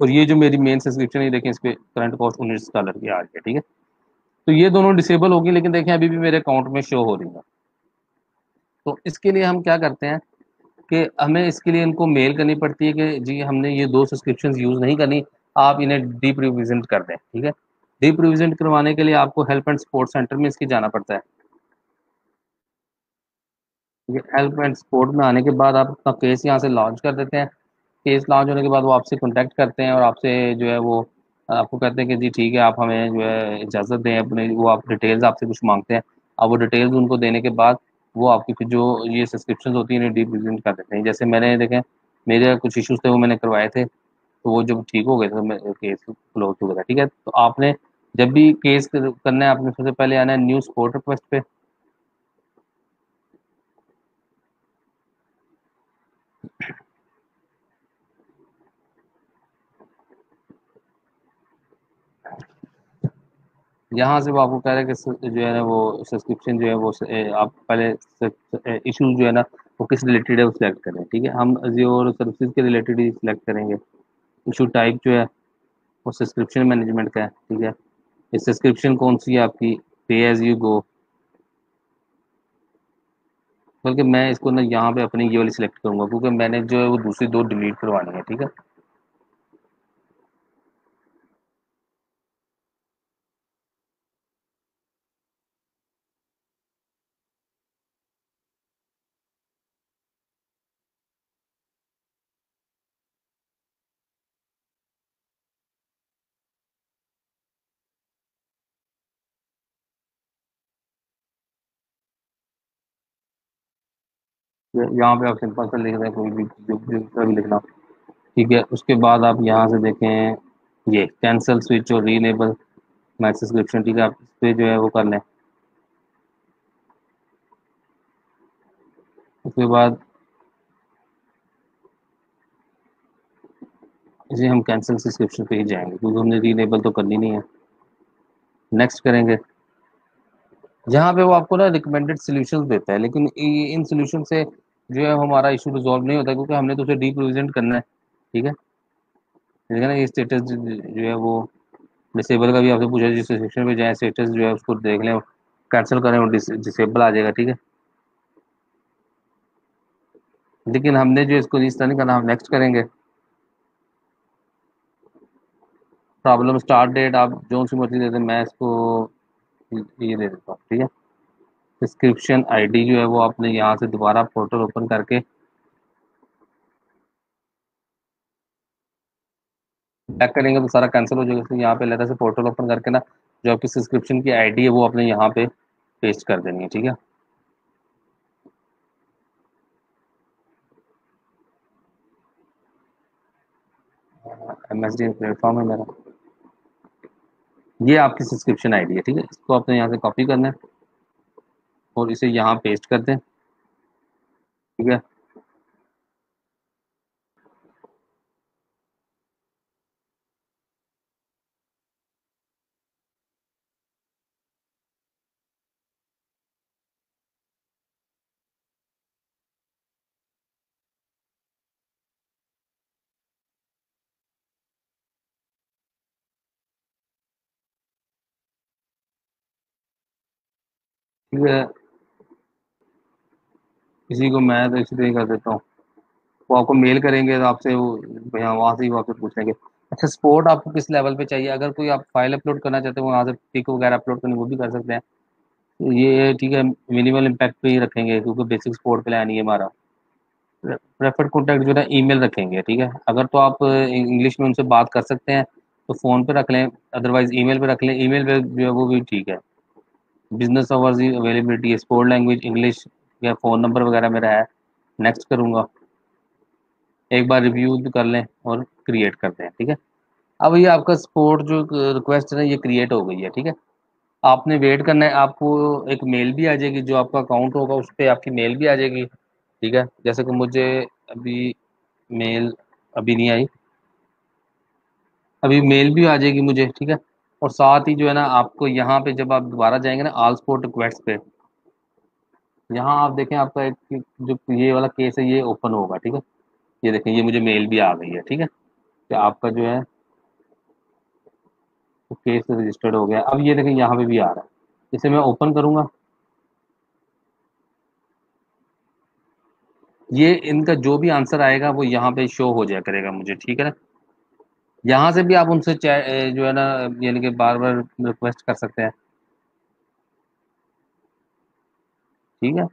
और ये जो मेरी मेन सब्सक्रिप्शन है देखें इस पर करंट कॉस्ट उन्नीस डॉलर की आ रही है। ठीक है? तो ये दोनों डिसेबल होगी, लेकिन देखें, अभी भी मेरे अकाउंट में शो हो रही है। तो इसके लिए हम क्या करते हैं कि हमें इसके लिए इनको मेल करनी पड़ती है कि जी, हमने ये दो सब्सक्रिप्शन यूज़ नहीं करनी, आप इन्हें डीप रिविजेंट कर दें, ठीक है? डीप रिविजेंट करवाने के लिए आपको हेल्प एंड सपोर्ट सेंटर में इसकी जाना पड़ता है। हेल्प एंड सपोर्ट में आने के बाद आप अपना केस यहाँ से लॉन्च कर देते हैं। केस लॉन्च होने के बाद वो आपसे कॉन्टैक्ट करते हैं और आपसे जो है वो आपको कहते हैं कि जी ठीक है, आप हमें जो है इजाज़त दें अपने, वो आप डिटेल्स आपसे कुछ मांगते हैं। अब वो डिटेल्स उनको देने के बाद वो आपकी फिर जो ये सब्सक्रिप्शन होती है डीप रिविजन कर देते हैं। जैसे मैंने देखें, मेरे कुछ इश्यूज़ थे, वो मैंने करवाए थे तो वो जब ठीक हो गए तो मैं केस क्लोज हो गया था, ठीक है? तो आपने जब भी केस करना है, आपने सबसे पहले आना है न्यू स्पोर्ट रिक्वेस्ट पे। यहाँ से वो आपको कह रहा है कि जो है ना, वो सब्सक्रिप्शन जो है वो आप पहले इशू जो है ना, वो किस रिलेटेड है, वो सिलेक्ट करें, ठीक है? हम और सर्विसेज़ के रिलेटेड ही सिलेक्ट करेंगे। इशू टाइप जो है, वो सब्सक्रिप्शन मैनेजमेंट का है, ठीक है? ये सब्सक्रिप्शन कौन सी है आपकी? पे एज यू गो बल्कि मैं इसको ना यहाँ पे अपनी ये वाली सिलेक्ट करूँगा, क्योंकि मैंने जो है वो दूसरी दो डिलीट करवानी है, ठीक है? यहाँ पे आप सिंपल से लिख दें कोई भी जो भी लिखना। ठीक है, उसके बाद आप यहाँ से देखें, ये कैंसिल स्विच और रीनेबल माई सब्सक्रिप्शन ठीक है, आप इस पर जो है वो कर लें। उसके बाद इसे हम कैंसिल सब्सक्रिप्शन पे ही जाएँगे, क्योंकि हमने रीनेबल तो करनी नहीं है। नेक्स्ट करेंगे। जहाँ पे वो आपको ना रिकमेंडेड सोल्यूशन देता है, लेकिन इन सोल्यूशन से जो है हमारा इशू रिजॉल्व नहीं होता क्योंकि हमने तो उसे डीप रिविजेंट करना है, ठीक है? ठीक है ना? ये स्टेटस जो है वो डिसेबल का भी आपसे पूछा जिस सेक्शन पे जाए स्टेटस जो है उसको देख लें कैंसिल करें और डिसेबल आ जाएगा, ठीक है? लेकिन हमने जो इसको इस तरह नहीं करना हम नेक्स्ट करेंगे। प्रॉब्लम स्टार्ट डेट आप जो सी मर्ज़ी देते मैं इसको ये दे देता हूँ, ठीक है? डिस्क्रिप्शन आईडी जो है वो आपने यहाँ से दोबारा पोर्टल ओपन करके बैक करेंगे तो सारा कैंसिल हो जाएगा। तो यहाँ पे लेटर से पोर्टल ओपन करके ना जो आपकी सब्सक्रिप्शन की आईडी है वो अपने यहाँ पे पेस्ट कर देनी है, ठीक है? प्लेटफॉर्म है मेरा। ये आपकी सब्सक्रिप्शन आईडी है, ठीक है? इसको आपने यहाँ से कॉपी करना है। और इसे यहाँ पेस्ट कर दें। ठीक है? ठीक है? इसी को मैं तो इसी तरह कर देता हूँ। वो आपको मेल करेंगे तो आपसे वो, भैया वहाँ से ही वो आपसे पूछेंगे। अच्छा सपोर्ट आपको किस लेवल पे चाहिए? अगर कोई आप फ़ाइल अपलोड करना चाहते हो वहाँ से पिक वगैरह अपलोड करनी, वो भी कर सकते हैं। तो ये ठीक है मिनिमल इम्पैक्ट पे ही रखेंगे, क्योंकि बेसिक सपोर्ट प्लान है हमारा। प्रेफर्ड कॉन्टैक्ट जो है ईमेल रखेंगे, ठीक है? अगर तो आप इंग्लिश में उनसे बात कर सकते हैं तो फ़ोन पे रख लें अदरवाइज़ ईमेल पे रख लें। ईमेल पे जो है, वो भी ठीक है। Business hours availability support language English या फ़ोन नंबर वगैरह मेरा है नेक्स्ट करूँगा। एक बार रिव्यू कर लें और क्रिएट कर दें ठीक है? अब ये आपका स्पोर्ट जो रिक्वेस्ट है ये क्रिएट हो गई है, ठीक है? आपने वेट करना है, आपको एक मेल भी आ जाएगी, जो आपका अकाउंट होगा, उस पर आपकी मेल भी आ जाएगी, ठीक है? जैसे कि मुझे अभी मेल अभी नहीं आई। अभी मेल भी आ जाएगी मुझे, ठीक है? और साथ ही जो है ना, आपको यहाँ पे जब आप दोबारा जाएँगे ना आल स्पोर्ट रिक्वेस्ट पे यहाँ आप देखें आपका एक जो ये वाला केस है, ये ओपन होगा, ठीक है? ये देखें, ये मुझे मेल भी आ गई है, ठीक है? कि आपका जो है तो केस रजिस्टर्ड हो गया। अब ये देखें, यहाँ पे भी आ रहा है। इसे मैं ओपन करूँगा। ये इनका जो भी आंसर आएगा, वो यहाँ पे शो हो जाया करेगा मुझे, ठीक है ना? यहाँ से भी आप उनसे जो है ना, यानी कि बार बार रिक्वेस्ट कर सकते हैं। ठीक है?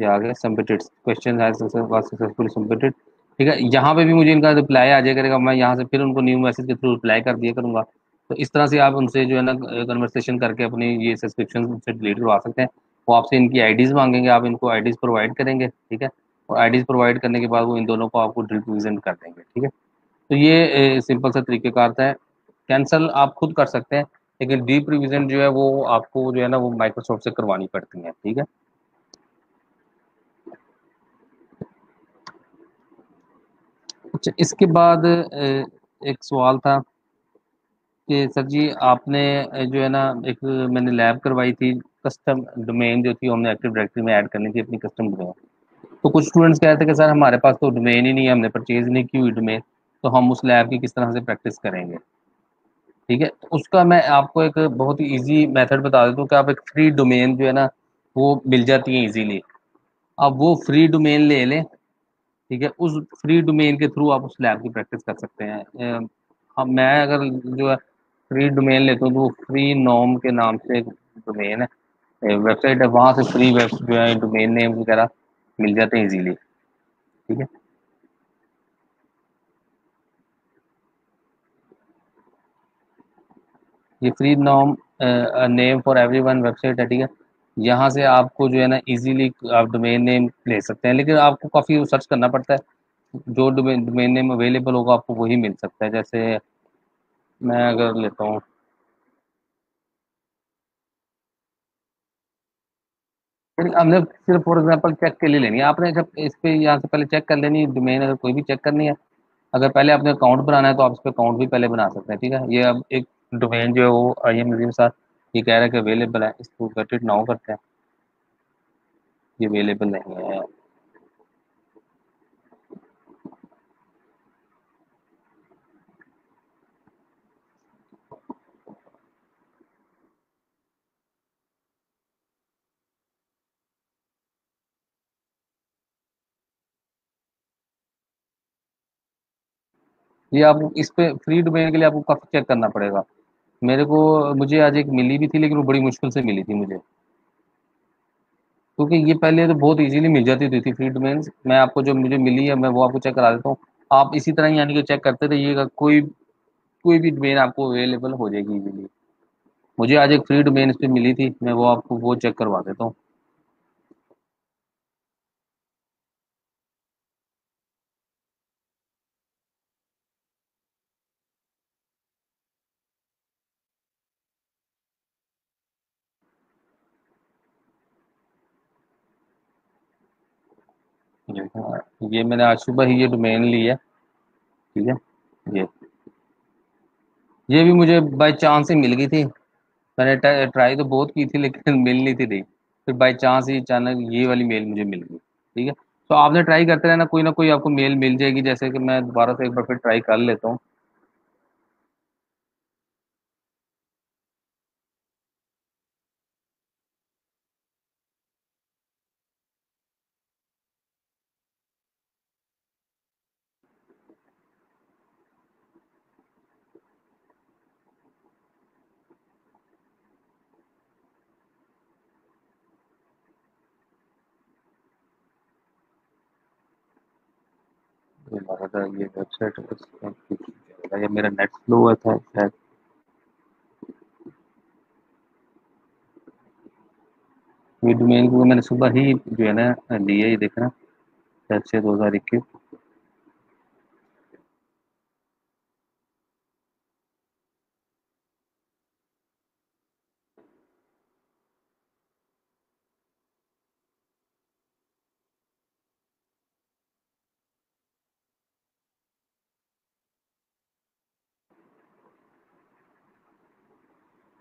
ये आ गया सबमिटेड क्वेश्चन सक्सेसफुली सबमिटेड ठीक है? यहाँ पे भी मुझे इनका रिप्लाई आ जाया करेगा, मैं यहाँ से फिर उनको न्यू मैसेज के थ्रू रिप्लाई कर दिया करूँगा। तो इस तरह से आप उनसे जो है ना कन्वर्सेशन करके अपनी ये सब्सक्रिप्शन उनसे डिलीट करवा सकते हैं। वो आपसे इनकी आईडीज़ मांगेंगे, आप इनको आईडीज़ प्रोवाइड करेंगे, ठीक है? और आईडीज़ प्रोवाइड करने के बाद वो इन दोनों को आपको रिप्रेजेंट कर देंगे, ठीक है? तो ये सिंपल सा तरीक़ेकार है। कैंसिल आप खुद कर सकते हैं। लेकिन डीप रिविजन जो है वो आपको जो है ना वो माइक्रोसॉफ्ट से करवानी पड़ती है, ठीक है? अच्छा इसके बाद एक सवाल था कि सर जी आपने जो है ना एक मैंने लैब करवाई थी कस्टम डोमेन जो थी हमने एक्टिव डायरेक्टरी में ऐड करनी थी अपनी कस्टम डोमेन तो कुछ स्टूडेंट्स कह रहे थे कि सर हमारे पास तो डोमेन ही नहीं है, हमने परचेज नहीं की हुई डोमेन तो हम उस लैब की किस तरह से प्रैक्टिस करेंगे? ठीक है? तो उसका मैं आपको एक बहुत ही ईजी मेथड बता देता हूँ कि आप एक फ्री डोमेन जो है ना, वो मिल जाती है ईजीली आप वो फ्री डोमेन ले लें, ठीक है? उस फ्री डोमेन के थ्रू आप उस लैब की प्रैक्टिस कर सकते हैं। हम, मैं अगर जो है फ्री डोमेन लेता हूँ तो वो फ्री नॉम के नाम से एक डोमेन है। वेबसाइट है, वहाँ से फ्री वेब जो है डोमेन नेम वगैरह मिल जाते हैं इजीली ठीक है? ये free Nom name for every one website है, ठीक है? यहाँ से आपको जो है ना इजीली आप डोमेन नेम ले सकते हैं, लेकिन आपको काफ़ी सर्च करना पड़ता है। जो डोमेन डोमेन नेम अवेलेबल होगा, आपको वही मिल सकता है। जैसे मैं अगर लेता हूँ। हमने सिर्फ़ फॉर एग्जांपल चेक के लिए लेनी है। आपने जब इस पर यहाँ से पहले चेक कर लेनी है डोमेन अगर कोई भी चेक करनी है, अगर पहले आपने अकाउंट बनाना है तो आप इस पर अकाउंट भी पहले बना सकते हैं, ठीक है? ये अब एक डोमेन जो है वो आई एम नजीम साथ, ये कह रहा है कि अवेलेबल है, इसको गेट इट नाउ करते हैं। ये अवेलेबल नहीं है। ये आप इस पे फ्री डोमेन के लिए आपको काफ़ी चेक करना पड़ेगा। मेरे को मुझे आज एक मिली भी थी लेकिन वो बड़ी मुश्किल से मिली थी मुझे। क्योंकि ये पहले तो बहुत इजीली मिल जाती थी, फ्री डोमेन्स मैं आपको जो मुझे मिली है मैं वो आपको चेक करा देता हूँ। आप इसी तरह यानी कि चेक करते रहिएगा कोई कोई भी डोमेन आपको अवेलेबल हो जाएगी इजीली मुझे आज एक फ्री डोमेन इस पर मिली थी मैं वो आपको वो चेक करवा देता हूँ। ये मैंने आज सुबह ही ये डोमेन लिया है, ठीक है? ये। ये भी मुझे बाय चांस ही मिल गई थी। मैंने ट्राई तो बहुत की थी, लेकिन मिल नहीं थी रही। फिर बाय चांस ही अचानक ये वाली मेल मुझे मिल गई, ठीक है? तो आपने ट्राई करते रहना, कोई ना कोई आपको मेल मिल जाएगी, जैसे कि मैं दोबारा से एक बार फिर ट्राई कर लेता हूँ। रहा था ये वेबसाइट ये मेरा नेट स्लो हुआ था, शायद। ये डोमेन को मैंने सुबह ही जो है ना लिया ही देखना शायद से दो हज़ार इक्कीस।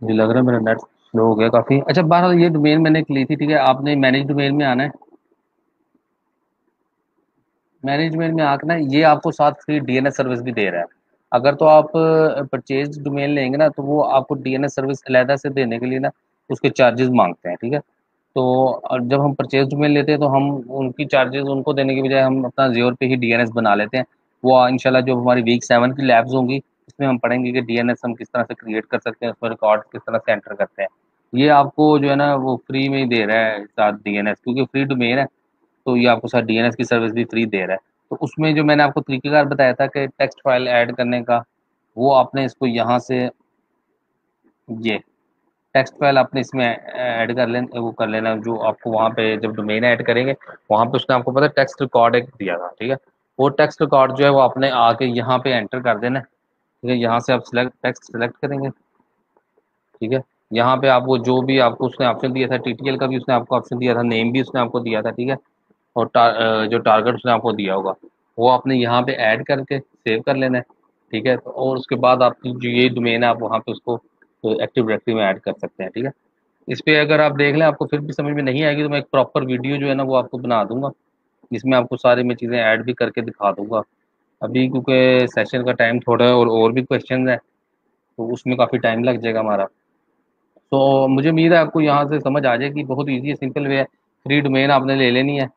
मुझे लग रहा है मेरा नेट स्लो हो गया काफ़ी। अच्छा बहरहाल ये डोमेन मैंने ली थी, ठीक है? आपने मैनेज डोमेन में आना है। मैनेजमेंट में आकर ना, ये आपको साथ फ्री डीएनएस सर्विस भी दे रहा है। अगर तो आप परचेज डोमेन लेंगे ना तो वो आपको डीएनएस सर्विस अलहदा से देने के लिए ना, उसके चार्जेस मांगते हैं, ठीक है? तो जब हम परचेज डोमेन लेते हैं तो हम उनकी चार्जेस उनको देने के बजाय हम अपना जियोर पे ही डीएनएस बना लेते हैं। वो इनशाला जो हमारी वीक सेवन की लैब्स होंगी इसमें हम पढ़ेंगे कि डीएनएस हम किस तरह से क्रिएट कर सकते हैं, उसमें रिकॉर्ड किस तरह से एंटर करते हैं। ये आपको जो है ना, वो फ्री में ही दे रहा है साथ डीएनएस क्योंकि फ्री डोमेन है तो ये आपको साथ डीएनएस की सर्विस भी फ्री दे रहा है। तो उसमें जो मैंने आपको तरीकेकार बताया था कि टेक्स्ट फ़ाइल ऐड करने का, वो आपने इसको यहाँ से, ये टेक्स्ट फ़ाइल आपने इसमें ऐड कर लेना वो कर लेना जो आपको वहाँ पे जब डोमेन ऐड करेंगे, वहाँ पे उसने आपको पता टेक्स्ट रिकॉर्ड एक दिया था, ठीक है? वो टेक्स्ट रिकॉर्ड जो है वो आपने आके यहाँ पे एंटर कर देना ठीक है यहाँ से आप सिलेक्ट टेक्स्ट सिलेक्ट करेंगे। ठीक है यहाँ पे आप वो जो भी आपको उसने ऑप्शन दिया था टीटीएल का भी उसने आपको ऑप्शन दिया था नेम भी उसने आपको दिया था ठीक है? और टा, जो टारगेट उसने आपको दिया होगा वो आपने यहाँ पे ऐड करके सेव कर लेना है ठीक है? और उसके बाद आपकी जो ये डोमेन है आप वहाँ पे उसको एक्टिव डायरेक्टरी में ऐड कर सकते हैं ठीक है? इस पर अगर आप देख लें आपको फिर भी समझ में नहीं आएगी तो मैं एक प्रॉपर वीडियो जो है ना वो आपको बना दूँगा। जिसमें आपको सारी मैं चीज़ें ऐड भी करके दिखा दूँगा। अभी क्योंकि सेशन का टाइम थोड़ा है और और भी क्वेश्चन है तो उसमें काफ़ी टाइम लग जाएगा हमारा। तो मुझे उम्मीद है आपको यहाँ से समझ आ जाएगी बहुत ईजी है सिंपल वे है। फ्री डोमेन आपने ले लेनी है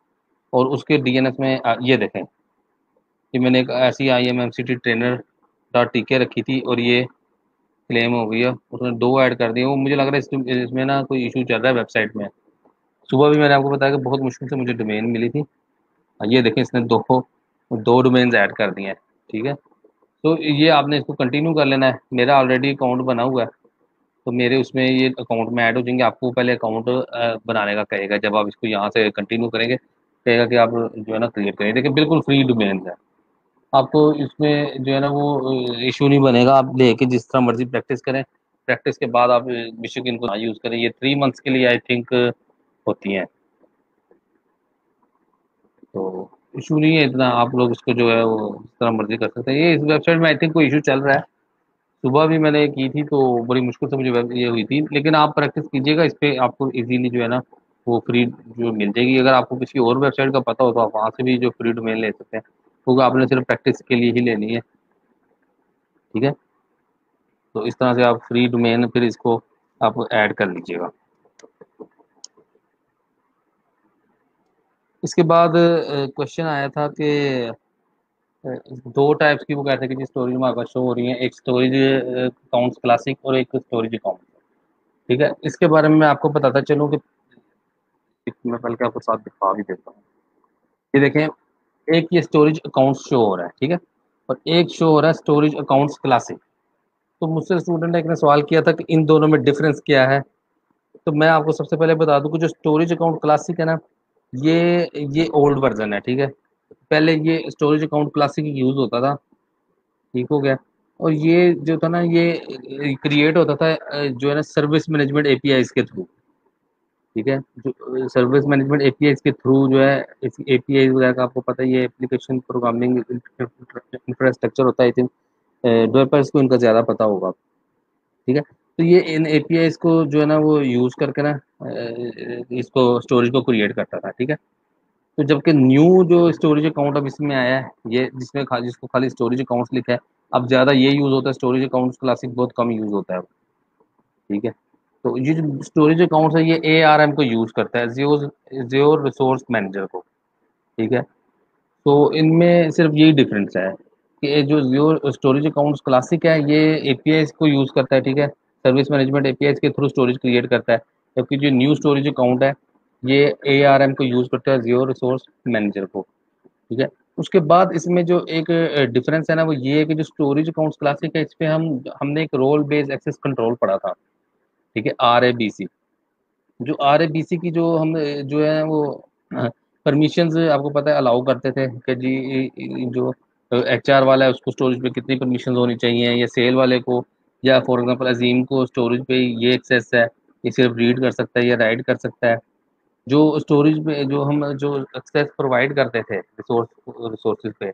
और उसके डीएनएस में ये देखें कि मैंने एक ऐसी I M M C T trainer dot T K रखी थी और ये क्लेम हो गई है। उसने दो ऐड कर दिए। वो मुझे लग रहा है इसमें इसमें ना कोई इशू चल रहा है वेबसाइट में। सुबह भी मैंने आपको बताया कि बहुत मुश्किल से मुझे डोमेन मिली थी। ये देखें इसने दो दो डोमेन्स ऐड कर दिए हैं, ठीक है? तो ये आपने इसको कंटिन्यू कर लेना है। मेरा ऑलरेडी अकाउंट बना हुआ है। तो मेरे उसमें ये अकाउंट में ऐड हो जाएँगे। आपको पहले अकाउंट बनाने का कहेगा। जब आप इसको यहाँ से कंटिन्यू करेंगे, कहेगा कि आप जो है ना क्रिएट करें देखिए, बिल्कुल फ्री डोमेन है। आपको इसमें जो है ना वो इशू नहीं बनेगा। आप लेके जिस तरह मर्ज़ी प्रैक्टिस करें। प्रैक्टिस के बाद आप बेशक इनको ना यूज़ करें। ये थ्री मंथ्स के लिए आई थिंक होती हैं। तो इशू नहीं है इतना, आप लोग इसको जो है वो तरह मर्ज़ी कर सकते हैं। ये इस वेबसाइट में आई थिंक कोई इशू चल रहा है। सुबह भी मैंने की थी तो बड़ी मुश्किल से मुझे ये हुई थी। लेकिन आप प्रैक्टिस कीजिएगा, इस पर आपको इजीली जो है ना, वो फ्री जो मिल जाएगी। अगर आपको किसी और वेबसाइट का पता हो तो आप वहाँ से भी जो फ्री डोमेन ले सकते हैं। क्योंकि आपने सिर्फ़ प्रैक्टिस के लिए ही लेनी है। ठीक है? तो इस तरह से आप फ्री डोमेन फिर इसको आप ऐड कर लीजिएगा। इसके बाद क्वेश्चन आया था कि दो टाइप्स की वो कहते हैं कि स्टोरेज में शो हो रही है, एक स्टोरेज अकाउंट्स क्लासिक और एक स्टोरेज अकाउंट ठीक है? इसके बारे में मैं आपको बताता चलूँ कि मैं पहले आपको साथ दिखा भी देता हूँ। ये देखें, एक ये स्टोरेज अकाउंट शो हो रहा है, ठीक है? और एक शो हो रहा है स्टोरेज अकाउंट्स क्लासिक तो मुझसे स्टूडेंट ने एक ने सवाल किया था कि इन दोनों में डिफरेंस क्या है? तो मैं आपको सबसे पहले बता दूँ कि जो स्टोरेज अकाउंट क्लासिक है ना ये ये ओल्ड वर्जन है, ठीक है? पहले ये स्टोरेज अकाउंट क्लासिक यूज़ होता था, ठीक हो गया। और ये जो था ना, ये क्रिएट होता था जो है ना सर्विस मैनेजमेंट एपीआई के थ्रू ठीक है? जो सर्विस मैनेजमेंट एपीआई के थ्रू जो है, इस एपीआई वगैरह का आपको पता ही है एप्लीकेशन प्रोग्रामिंग इंफ्रास्ट्रक्चर होता है आई थिंक डेवलपर्स को इनका ज़्यादा पता होगा, ठीक है? तो ये इन ए को जो है ना वो यूज़ करके ना इसको स्टोरेज को क्रिएट करता था, ठीक है? तो जबकि न्यू जो स्टोरेज अकाउंट अब इसमें आया है, ये जिसमें खा, जिसको खाली स्टोरेज अकाउंट्स लिखा है, अब ज़्यादा ये यूज़ होता है स्टोरेज अकाउंट्स क्लासिक बहुत कम यूज़ होता है ठीक है? तो ये जो स्टोरेज अकाउंट्स है, ये ए आर एम को यूज़ करता है जियो जियो रिसोर्स मैनेजर को, ठीक है? तो इनमें सिर्फ़ यही डिफरेंस है कि जो जियो स्टोरेज अकाउंट्स क्लासिक है, ये ए को यूज़ करता है, ठीक है? सर्विस मैनेजमेंट ए के थ्रू स्टोरेज क्रिएट करता है, जबकि जो न्यू स्टोरेज अकाउंट है, ये ए आर एम को यूज़ करता है जियो रिसोर्स मैनेजर को, ठीक है? उसके बाद इसमें जो एक डिफरेंस है ना, वो ये है कि जो स्टोरेज अकाउंट्स क्लासिक है, इस पर हम, हमने एक रोल बेस्ड एक्सेस कंट्रोल पढ़ा था, ठीक है? आर ए बी सी जो आर ए बी सी की जो हम जो है वो परमिशंस आपको पता है अलाउ करते थे, कि जी जो एच आर वाला है, उसको स्टोरेज पे कितनी परमिशन होनी चाहिए, या सेल वाले को या फॉर एग्जांपल अजीम को स्टोरेज पे ये एक्सेस है ये सिर्फ़ रीड कर सकता है या राइट कर सकता है। जो स्टोरेज पे जो हम जो एक्सेस प्रोवाइड करते थे रिसोर्स रिसोर्सेज पे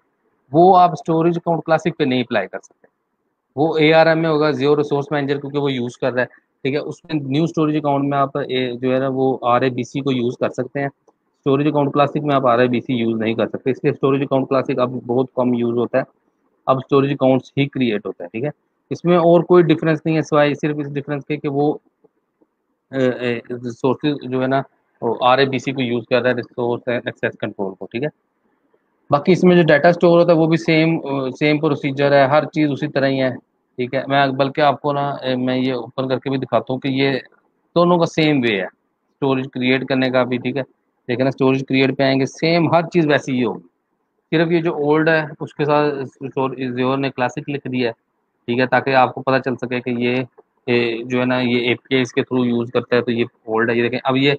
वो आप स्टोरेज अकाउंट क्लासिक पे नहीं अप्लाई कर सकते। वो ए आर एम में होगा जियो रिसोर्स मैनेजर क्योंकि वो यूज़ कर रहा है ठीक है? उसमें न्यू स्टोरेज अकाउंट में आप ए, जो है ना वो आर को यूज़ कर सकते हैं। स्टोरेज अकाउंट क्लासिक में आप R I B C use नहीं कर सकते। इसलिए स्टोरेज अकाउंट क्लासिक अब बहुत कम यूज़ होता है। अब स्टोरेज अकाउंट्स ही क्रिएट होता है ठीक है? इसमें और कोई डिफरेंस नहीं है, सिवाय सिर्फ़ इस डिफरेंस के कि वो रिसोर्सेज जो है ना आर ए बी सी को यूज़ कर रहा है रिसोर्स एक्सेस कंट्रोल को, ठीक है? बाकी इसमें जो डाटा स्टोर होता है, वो भी सेम सेम प्रोसीजर है, हर चीज़ उसी तरह ही है, ठीक है? मैं बल्कि आपको ना मैं ये ओपन करके भी दिखाता हूँ कि ये दोनों का सेम वे है स्टोरेज क्रिएट करने का भी, ठीक है? लेकिन स्टोरेज क्रिएट पे आएँगे सेम हर चीज़ वैसी ही होगी। सिर्फ़ ये जो ओल्ड है, उसके साथ ज़ोर ने क्लासिक लिख दिया है ठीक है ताकि आपको पता चल सके कि ये, ये जो है ना ये ए इसके थ्रू यूज़ करता है तो ये ओल्ड है। ये देखें अब ये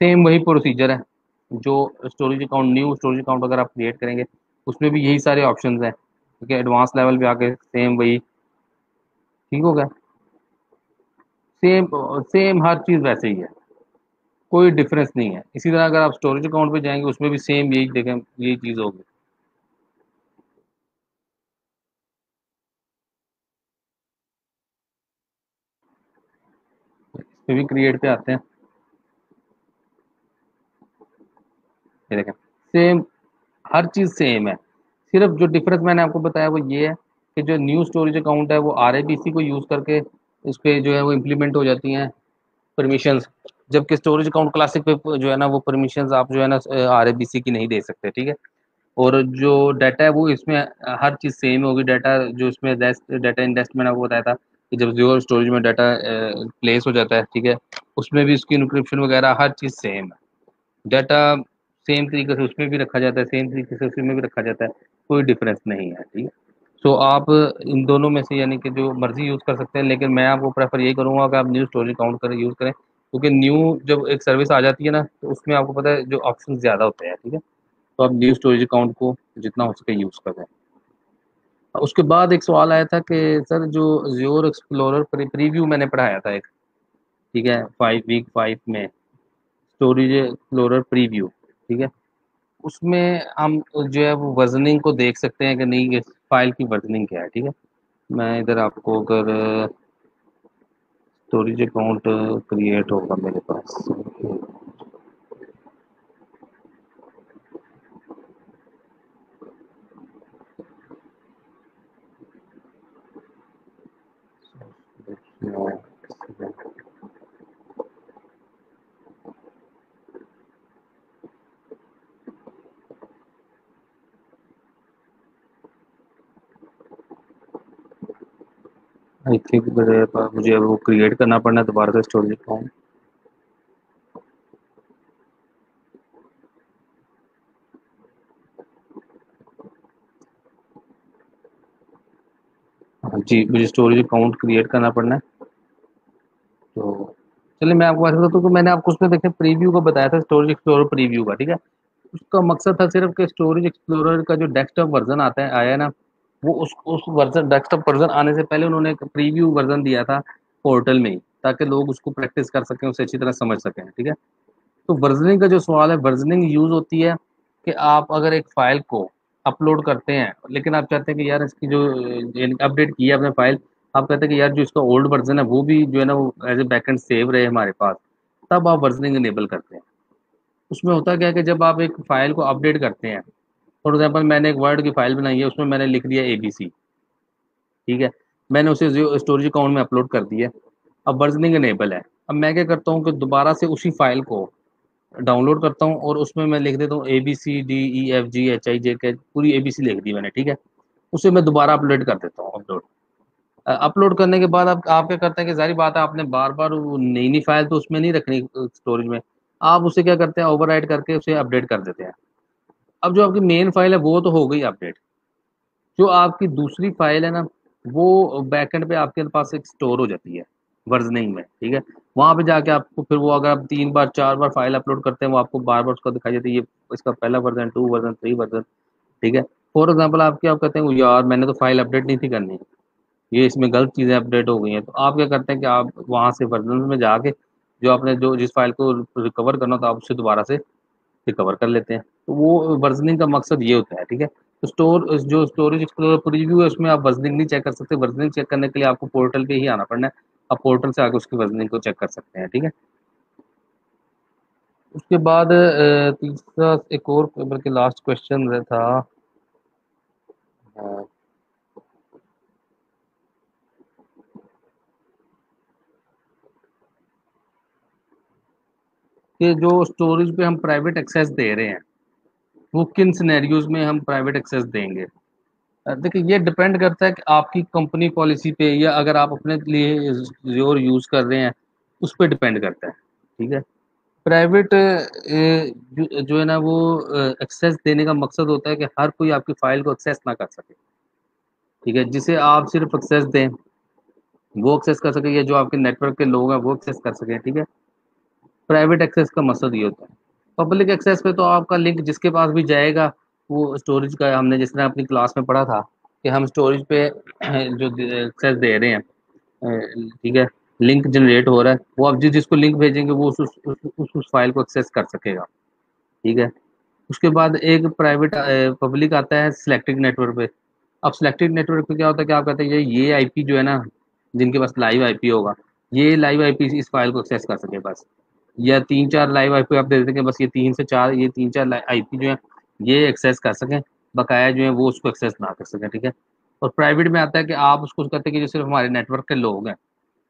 सेम वही प्रोसीजर है जो storage account new storage account अगर आप क्रिएट करेंगे उसमें भी यही सारे ऑप्शन हैं। ठीक है एडवांस लेवल पे आके सेम वही ठीक हो गया? सेम सेम हर चीज़ वैसे ही है कोई डिफरेंस नहीं है। इसी तरह अगर आप स्टोरेज अकाउंट पे जाएँगे उसमें भी सेम यही देखें यही चीज़ होगी। भी क्रिएट पे आते हैं। ये देखें सेम हर चीज़ सेम है। सिर्फ़ जो डिफरेंस मैंने आपको बताया वो ये है कि जो न्यू स्टोरेज अकाउंट है वो आरएबीसी को यूज़ करके इस पर जो है वो इम्प्लीमेंट हो जाती हैं परमिशंस जबकि स्टोरेज अकाउंट क्लासिक पे जो है ना वो परमिशन आप जो है ना आर की नहीं दे सकते, ठीक है? और जो डाटा है वो इसमें, हर चीज़ सेम होगी। डाटा जो इसमें डाटा इंडेस्ट मैंने आपको बताया था। कि जब जो स्टोरेज में डाटा प्लेस हो जाता है, ठीक है, उसमें भी उसकी इनक्रिप्शन वगैरह हर चीज़ सेम है। डाटा सेम तरीके से उसमें भी रखा जाता है सेम तरीके से उसमें भी रखा जाता है, कोई डिफरेंस नहीं है, ठीक है। तो आप इन दोनों में से यानी कि जो मर्ज़ी यूज़ कर सकते हैं, लेकिन मैं आपको प्रेफर यही करूँगा कि आप न्यू स्टोरेज अकाउंट करें यूज़ करें, क्योंकि न्यू जब एक सर्विस आ जाती है ना तो उसमें आपको पता है जो ऑप्शन ज़्यादा होते हैं, ठीक है। तो आप न्यू स्टोरेज अकाउंट को जितना हो सके यूज़ करें उसके बाद एक सवाल आया था कि, सर, जो जियोर एक्सप्लोरर प्रीव्यू मैंने पढ़ाया था एक, ठीक है फाइव वीक फाइव में स्टोरेज एक्सप्लोरर प्रीव्यू ठीक है? उसमें हम जो है वो वर्जनिंग को देख सकते हैं कि नहीं फ़ाइल की वर्जनिंग क्या है, ठीक है? मैं इधर आपको अगर स्टोरेज अकाउंट क्रिएट होगा मेरे पास। आई थिंक मुझे अब वो क्रिएट करना पड़ना दोबारा से स्टोरेज अकाउंट हाँ। जी, मुझे स्टोरेज अकाउंट क्रिएट करना पड़ना है। तो चलिए मैं आपको ऐसा बताता हूँ मैंने आपको उसमें देखे प्रीव्यू का बताया था स्टोरेज एक्सप्लोरर प्रीव्यू का, ठीक है? उसका मकसद था सिर्फ़ कि स्टोरेज एक्सप्लोरर का जो डेस्कटॉप वर्जन आता है, आया ना, वो उस उस वर्जन डेस्कटॉप वर्जन आने से पहले उन्होंने एक प्रीव्यू वर्जन दिया था पोर्टल में ताकि लोग उसको प्रैक्टिस कर सकें, उसे अच्छी तरह समझ सकें, ठीक है? तो वर्जनिंग का जो सवाल है वर्जनिंग यूज़ होती है कि आप अगर एक फ़ाइल को अपलोड करते हैं, लेकिन आप चाहते हैं कि यार इसकी जो अपडेट की है अपने फ़ाइल आप कहते हैं कि यार जो इसका ओल्ड वर्जन है, वो भी जो है ना, वो एज ए बैकेंड सेव रहे हमारे पास, तब आप वर्जनिंग इनेबल करते हैं। उसमें होता क्या है कि जब आप एक फ़ाइल को अपडेट करते हैं फॉर एग्ज़ाम्पल मैंने एक वर्ड की फ़ाइल बनाई है, उसमें मैंने लिख दिया ए बी सी ठीक है? मैंने उसे स्टोरेज अकाउंट में अपलोड कर दिया अब वर्जनिंग इनेबल है। अब मैं क्या करता हूँ कि दोबारा से उसी फ़ाइल को डाउनलोड करता हूँ और उसमें मैं लिख देता हूँ A B C D E F G H I J K पूरी ए बी सी लिख दी मैंने, ठीक है? उसे मैं दोबारा अपलोड कर देता हूँ अपलोड अपलोड करने के बाद आप आप क्या करते हैं कि सारी बात है आपने बार बार नई नई फ़ाइल तो उसमें नहीं रखनी स्टोरेज में। आप उसे क्या करते हैं ओवर करके उसे अपडेट कर देते हैं। अब जो आपकी मेन फ़ाइल है, वो तो हो गई अपडेट जो आपकी दूसरी फ़ाइल है ना, वो बैकएंड पे आपके पास एक स्टोर हो जाती है वर्जनिंग में, ठीक है? वहाँ पे जाके आपको फिर वो अगर आप तीन बार, चार बार फ़ाइल अपलोड करते हैं, वो आपको बार बार उसका दिखाई देती है, ये इसका पहला version two version three version ठीक है? फॉर एग्ज़ाम्पल आप कहते हैं यार मैंने तो फ़ाइल अपडेट नहीं थी करनी। ये इसमें गलत चीज़ें अपडेट हो गई हैं। तो आप क्या करते हैं कि आप वहाँ से वर्जन में जाके जो आपने जो जिस फ़ाइल को रिकवर करना था, आप उससे दोबारा से रिकवर कर लेते हैं। तो वो वर्जनिंग का मकसद ये होता है, ठीक है? तो स्टोर, जो स्टोरेज एक्सप्लोरर प्रीव्यू है, उसमें आप वर्जनिंग नहीं चेक कर सकते। वर्जनिंग चेक करने के लिए आपको पोर्टल पे ही आना पड़ना है। आप पोर्टल से आके उसकी वर्जनिंग को चेक कर सकते हैं, ठीक है? उसके बाद तीसरा एक और बल्कि लास्ट क्वेश्चन था। कि जो स्टोरेज पे हम प्राइवेट एक्सेस दे रहे हैं, वो किन सिनेरियोज में हम प्राइवेट एक्सेस देंगे? देखिए, ये डिपेंड करता है कि आपकी कंपनी पॉलिसी पे या अगर आप अपने लिए ज़ोर यूज़ कर रहे हैं, उस पर डिपेंड करता है, ठीक है? प्राइवेट जो है ना, वो एक्सेस देने का मकसद होता है कि हर कोई आपकी फ़ाइल को एक्सेस ना कर सके, ठीक है? जिसे आप सिर्फ़ एक्सेस दें, वो एक्सेस कर सके या जो आपके नेटवर्क के लोग हैं, वो एक्सेस कर सकें, ठीक है? प्राइवेट एक्सेस का मकसद ये होता है। पब्लिक एक्सेस पे तो आपका लिंक जिसके पास भी जाएगा वो स्टोरेज का हमने जिस तरह अपनी क्लास में पढ़ा था कि हम स्टोरेज पे जो एक्सेस दे रहे हैं ठीक है लिंक जनरेट हो रहा है वो आप जिस जिसको लिंक भेजेंगे वो उस उस, उस, उस, फ़ाइल को एक्सेस कर सकेगा ठीक है। उसके बाद एक प्राइवेट पब्लिक आता है सिलेक्टेड नेटवर्क पे। अब सिलेक्टेड नेटवर्क पे क्या होता है कि आप कहते हैं ये आईपी जो है ना जिनके पास लाइव आईपी होगा ये लाइव आईपी इस फ़ाइल को एक्सेस कर सके बस। या तीन चार लाइव आईपी आप दे देते हैं बस ये तीन से चार, ये तीन चार आईपी जो है, ये एक्सेस कर सकें, बकाया जो है वो उसको एक्सेस ना कर सकें, ठीक है? और प्राइवेट में आता है कि आप उसको कहते हैं कि जो सिर्फ़ हमारे नेटवर्क के लोग हैं,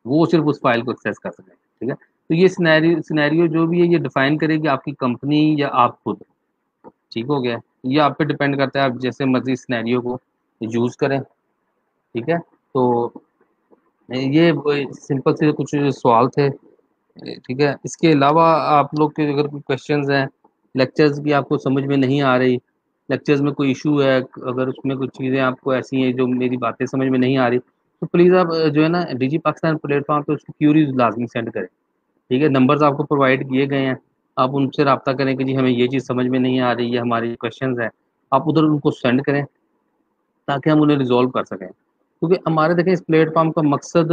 वो सिर्फ़ उस फ़ाइल को एक्सेस कर सकें, ठीक है? तो ये सिनेरियो जो भी है, ये डिफाइन करेगी आपकी कंपनी या आप खुद, ठीक हो गया? ये आप पे डिपेंड करता है, आप जैसे मर्ज़ी सिनेरियो को यूज़ करें, ठीक है? तो ये सिंपल से कुछ सवाल थे। ठीक है। इसके अलावा आप लोग के अगर कोई क्वेश्चन हैं लेक्चर्स भी आपको समझ में नहीं आ रही लेक्चर्स में कोई इशू है, अगर उसमें कुछ चीज़ें आपको ऐसी हैं जो मेरी बातें समझ में नहीं आ रही तो प्लीज़ आप, जो है ना डीजी पाकिस्तान प्लेटफॉर्म पे उसकी क्यूरीज लाजमी सेंड करें। ठीक है नंबर्स आपको प्रोवाइड किए गए हैं। आप उनसे रबता करें कि जी, हमें ये चीज़ समझ में नहीं आ रही है हमारी क्वेश्चन हैं। आप उधर उनको सेंड करें, ताकि हम उन्हें रिजॉल्व कर सकें। क्योंकि हमारे, देखें, इस प्लेटफॉर्म का मकसद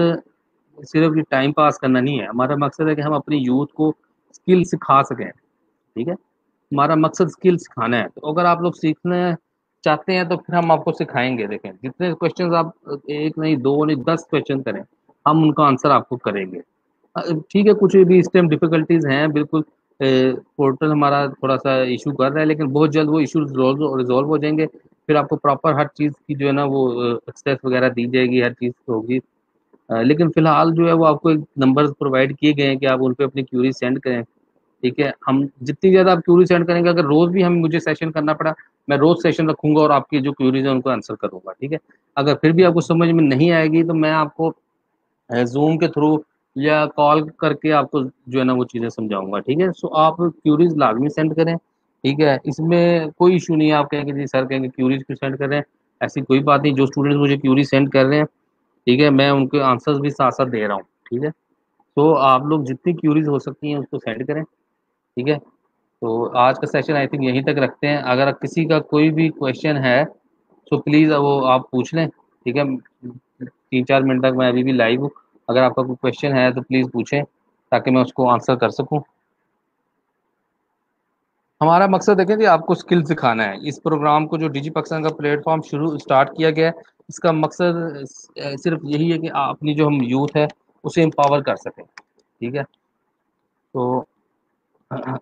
सिर्फ़ ये टाइम पास करना नहीं है। हमारा मकसद है कि हम अपनी यूथ को स्किल सिखा सकें, ठीक है? हमारा मकसद स्किल सिखाना है। तो अगर आप लोग सीखना चाहते हैं तो फिर हम आपको सिखाएँगे, देखें। जितने क्वेश्चन आप, एक नहीं, दो नहीं, दस क्वेश्चन करें, हम उनका आंसर आपको करेंगे। ठीक है, कुछ भी इस टाइम डिफिकल्टीज हैं, बिल्कुल पोर्टल हमारा थोड़ा सा इशू कर रहा है, लेकिन बहुत जल्द वो इशू रिजॉल्व हो जाएँगे। फिर आपको प्रॉपर हर चीज़ की जो है ना, वो एक्सेस वगैरह दी जाएगी, हर चीज़ होगी। लेकिन फ़िलहाल जो है वो आपको एक नंबर प्रोवाइड किए गए हैं कि आप उन पर अपनी क्यूरी सेंड करें। ठीक है? हम जितनी ज़्यादा आप क्यूरी सेंड करेंगे, अगर रोज़ भी हम मुझे सेशन करना पड़ा, मैं रोज़ सेशन रखूँगा और आपकी जो क्यूरीज है उनको आंसर करूँगा। ठीक है? अगर फिर भी आपको समझ में नहीं आएगी तो मैं आपको जूम के थ्रू या कॉल करके आपको जो है ना वो चीज़ें समझाऊँगा। ठीक है? सो आप क्यूरीज लाजमी सेंड करें। ठीक है? इसमें कोई इशू नहीं है। आप कहेंगे, जी सर, कहेंगे क्यूरीज क्यों सेंड कर रहे हैं? ऐसी कोई बात नहीं। जो स्टूडेंट्स मुझे क्यूरी सेंड कर रहे हैं ठीक है, मैं उनके आंसर्स भी साथ साथ दे रहा हूँ, ठीक है? तो आप लोग जितनी क्यूरीज हो सकती हैं उसको सेंड करें, ठीक है? तो आज का सेशन आई थिंक यहीं तक रखते हैं। अगर किसी का कोई भी क्वेश्चन है तो प्लीज़ वो आप पूछ लें, ठीक है? तीन चार मिनट तक मैं अभी भी लाइव हूँ। अगर आपका कोई क्वेश्चन है तो प्लीज़ पूछें, ताकि मैं उसको आंसर कर सकूँ। हमारा मकसद देखें कि आपको स्किल सिखाना है। इस प्रोग्राम को जो डिजी पाकिस्तान का प्लेटफॉर्म शुरू स्टार्ट किया गया है इसका मकसद सिर्फ़ यही है कि अपनी जो हम यूथ है, उसे एम्पावर कर सकें, ठीक है? तो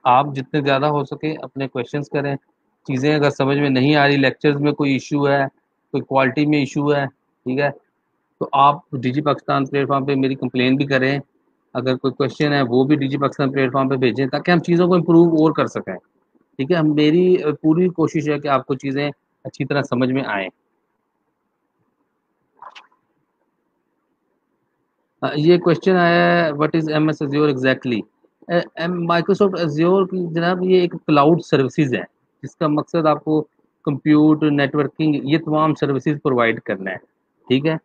आप जितने ज़्यादा हो सके अपने क्वेश्चंस करें। चीज़ें अगर समझ में नहीं आ रही लेक्चर्स में कोई इशू है, कोई क्वालिटी में इशू है, ठीक है? तो आप डिजी पाकिस्तान प्लेटफॉर्म पे मेरी कंप्लेन भी करें। अगर कोई क्वेश्चन है, वो भी डिजी पाकिस्तान प्लेटफॉर्म पे भेजें, ताकि हम चीज़ों को इम्प्रूव और कर सकें, ठीक है? मेरी पूरी कोशिश है कि आपको चीज़ें अच्छी तरह समझ में आए। ये क्वेश्चन आया है what is M S Azure exactly Microsoft Azure की जनाब ये एक क्लाउड सर्विसेज़ है, जिसका मकसद आपको कंप्यूट नेटवर्किंग ये तमाम सर्विसेज़ प्रोवाइड करना है, ठीक है?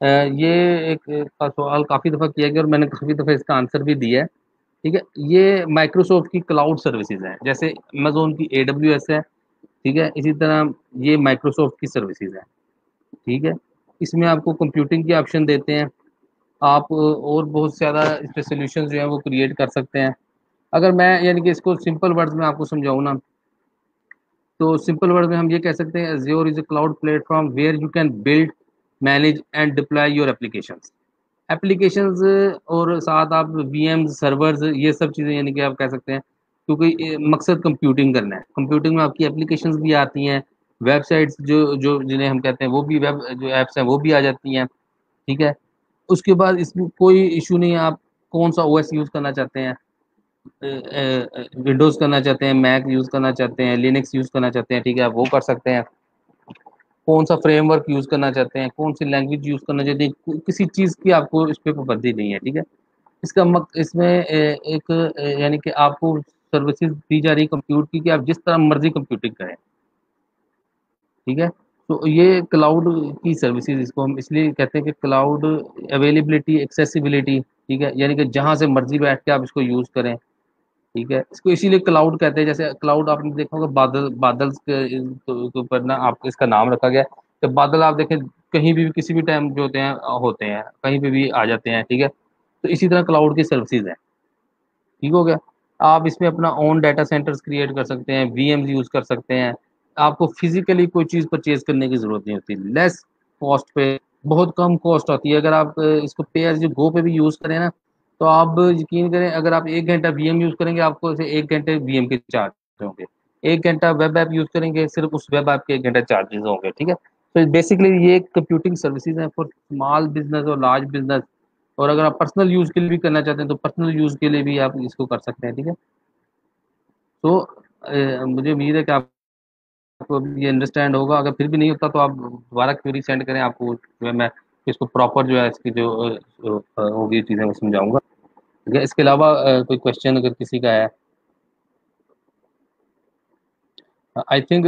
ये एक का सवाल काफ़ी दफ़ा किया गया और मैंने काफ़ी दफ़ा इसका आंसर भी दिया है, ठीक है? ये माइक्रोसॉफ्ट की क्लाउड सर्विसेज़ हैं, जैसे अमेजोन की AWS है, ठीक है? इसी तरह ये माइक्रोसॉफ्ट की सर्विसेज़ हैं, ठीक है? इसमें आपको कंप्यूटिंग की ऑप्शन देते हैं आप और बहुत ज़्यादा इस पर सोल्यूशन जो है वो क्रिएट कर सकते हैं। अगर मैं, यानी कि इसको सिंपल वर्ड्स में आपको समझाऊँ ना तो सिंपल वर्ड में हम ये कह सकते हैं, Azure is a cloud platform where you can build manage and deploy your application application और साथ आप वी सर्वर्स ये सब चीज़ें, यानी कि आप कह सकते हैं, क्योंकि मकसद कंप्यूटिंग करना है। कंप्यूटिंग में आपकी एप्लीकेशंस भी आती हैं वेबसाइट्स जो जो जिन्हें हम कहते हैं, वो भी वेब जो ऐप्स हैं, वो भी आ जाती हैं, ठीक है? उसके बाद इसमें कोई इशू नहीं है, आप कौन सा ओएस यूज़ करना चाहते हैं? विंडोज़ करना चाहते हैं मैक यूज़ करना चाहते हैं लिनक्स यूज़ करना चाहते हैं, ठीक है, आप वो कर सकते हैं। कौन सा फ्रेमवर्क यूज़ करना चाहते हैं कौन सी लैंग्वेज यूज़ करना चाहते हैं किसी चीज़ की आपको इस पर पाबंदी नहीं है, ठीक है? इसका मक, इसमें एक यानी कि आपको सर्विसेज़ दी जा रही कंप्यूट की कि आप जिस तरह मर्ज़ी कंप्यूटिंग करें। ठीक है? तो ये क्लाउड की सर्विसेज़ इसको हम इसलिए कहते हैं कि क्लाउड अवेलेबिलिटी एक्सेसिबिलिटी ठीक है? यानी कि जहाँ से मर्ज़ी बैठ के आप इसको यूज़ करें, ठीक है? इसको इसीलिए क्लाउड कहते हैं, जैसे क्लाउड आपने देखा होगा, बादल बादल के ऊपर ना आपको इसका नाम रखा गया तो बादल आप देखें, कहीं भी, किसी भी टाइम जो होते हैं होते हैं, कहीं पे भी आ जाते हैं, ठीक है? तो इसी तरह क्लाउड की सर्विसेज़ है। ठीक हो गया? आप इसमें अपना ओन डाटा सेंटर्स क्रिएट कर सकते हैं वी यूज़ कर सकते हैं आपको फिजिकली कोई चीज़ परचेज करने की ज़रूरत नहीं होती। लेस कॉस्ट पे बहुत कम कॉस्ट होती है। अगर आप इसको पे एज गो पे भी यूज़ करें ना तो आप यकीन करें अगर आप एक घंटा वी यूज़ करेंगे आपको एक घंटे वी के चार्ज होंगे। एक घंटा वेब ऐप यूज़ करेंगे सिर्फ़ उस वेब ऐप के एक घंटा चार्जेस होंगे ठीक है? तो बेसिकली ये कंप्यूटिंग सर्विसेज़ हैं फॉर स्मॉल बिज़नेस और लार्ज बिज़नेस और अगर आप पर्सनल यूज़ के लिए भी करना चाहते हैं तो पर्सनल यूज़ के लिए भी आप इसको कर सकते हैं ठीक है? तो ए, मुझे उम्मीद है कि आप आपको ये अंडरस्टैंड होगा। अगर फिर भी नहीं होता तो आप दोबारा क्वेरी सेंड करें, आपको जो है मैं इसको प्रॉपर जो है इसकी जो होगी चीज़ें वो समझाऊँगा। ठीक है इसके अलावा कोई क्वेश्चन अगर किसी का है? आई थिंक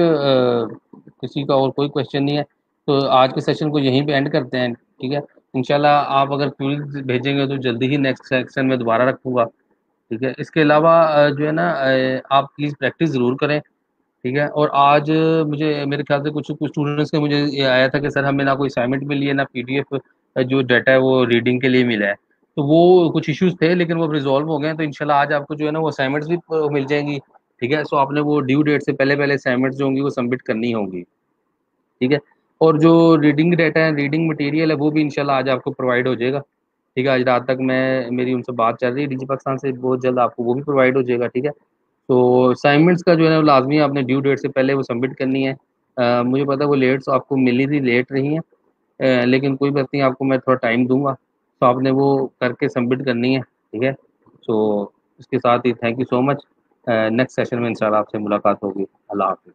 किसी का और कोई क्वेश्चन नहीं है। तो आज के सेशन को यहीं पे एंड करते हैं, ठीक है? इंशाल्लाह आप अगर क्वेरी भेजेंगे तो जल्दी ही नेक्स्ट सेक्शन में दोबारा रखूँगा, ठीक है? इसके अलावा जो है ना आप प्लीज़ प्रैक्टिस ज़रूर करें। ठीक है? और आज मुझे, मेरे ख्याल से कुछ कुछ स्टूडेंट्स का मुझे ये आया था कि सर हमें ना कोई असाइनमेंट मिली है, ना पीडीएफ जो डाटा है वो रीडिंग के लिए मिला है। तो वो कुछ इश्यूज़ थे, लेकिन वो रिजॉल्व हो गए तो इनशाला आज आपको जो है ना वो असाइनमेंट्स भी मिल जाएँगी, ठीक है? सो आपने वो ड्यू डेट से पहले पहले असाइनमेंट्स जो होंगी वो सबमिट करनी होंगी, ठीक है? और जो रीडिंग डाटा है रीडिंग मटेरियल है, वो भी इनशाला आज आपको प्रोवाइड हो जाएगा, ठीक है? आज रात तक मैं, मेरी उनसे बात चल रही है, डिजी पाकिस्तान से बहुत जल्द आपको वो भी प्रोवाइड हो जाएगा, ठीक है? तो असाइनमेंट्स का जो है ना लाजमी आपने ड्यू डेट से पहले वो सबमिट करनी है। आ, मुझे पता है वो लेट्स आपको मिली थी लेट रही हैं। लेकिन कोई बात नहीं आपको मैं थोड़ा टाइम दूँगा। तो आपने वो करके सबमिट करनी है ठीक है? सो इसके साथ ही thank you so much next session में इंशाल्लाह आपसे मुलाकात होगी। अल्लाह हाफिज़।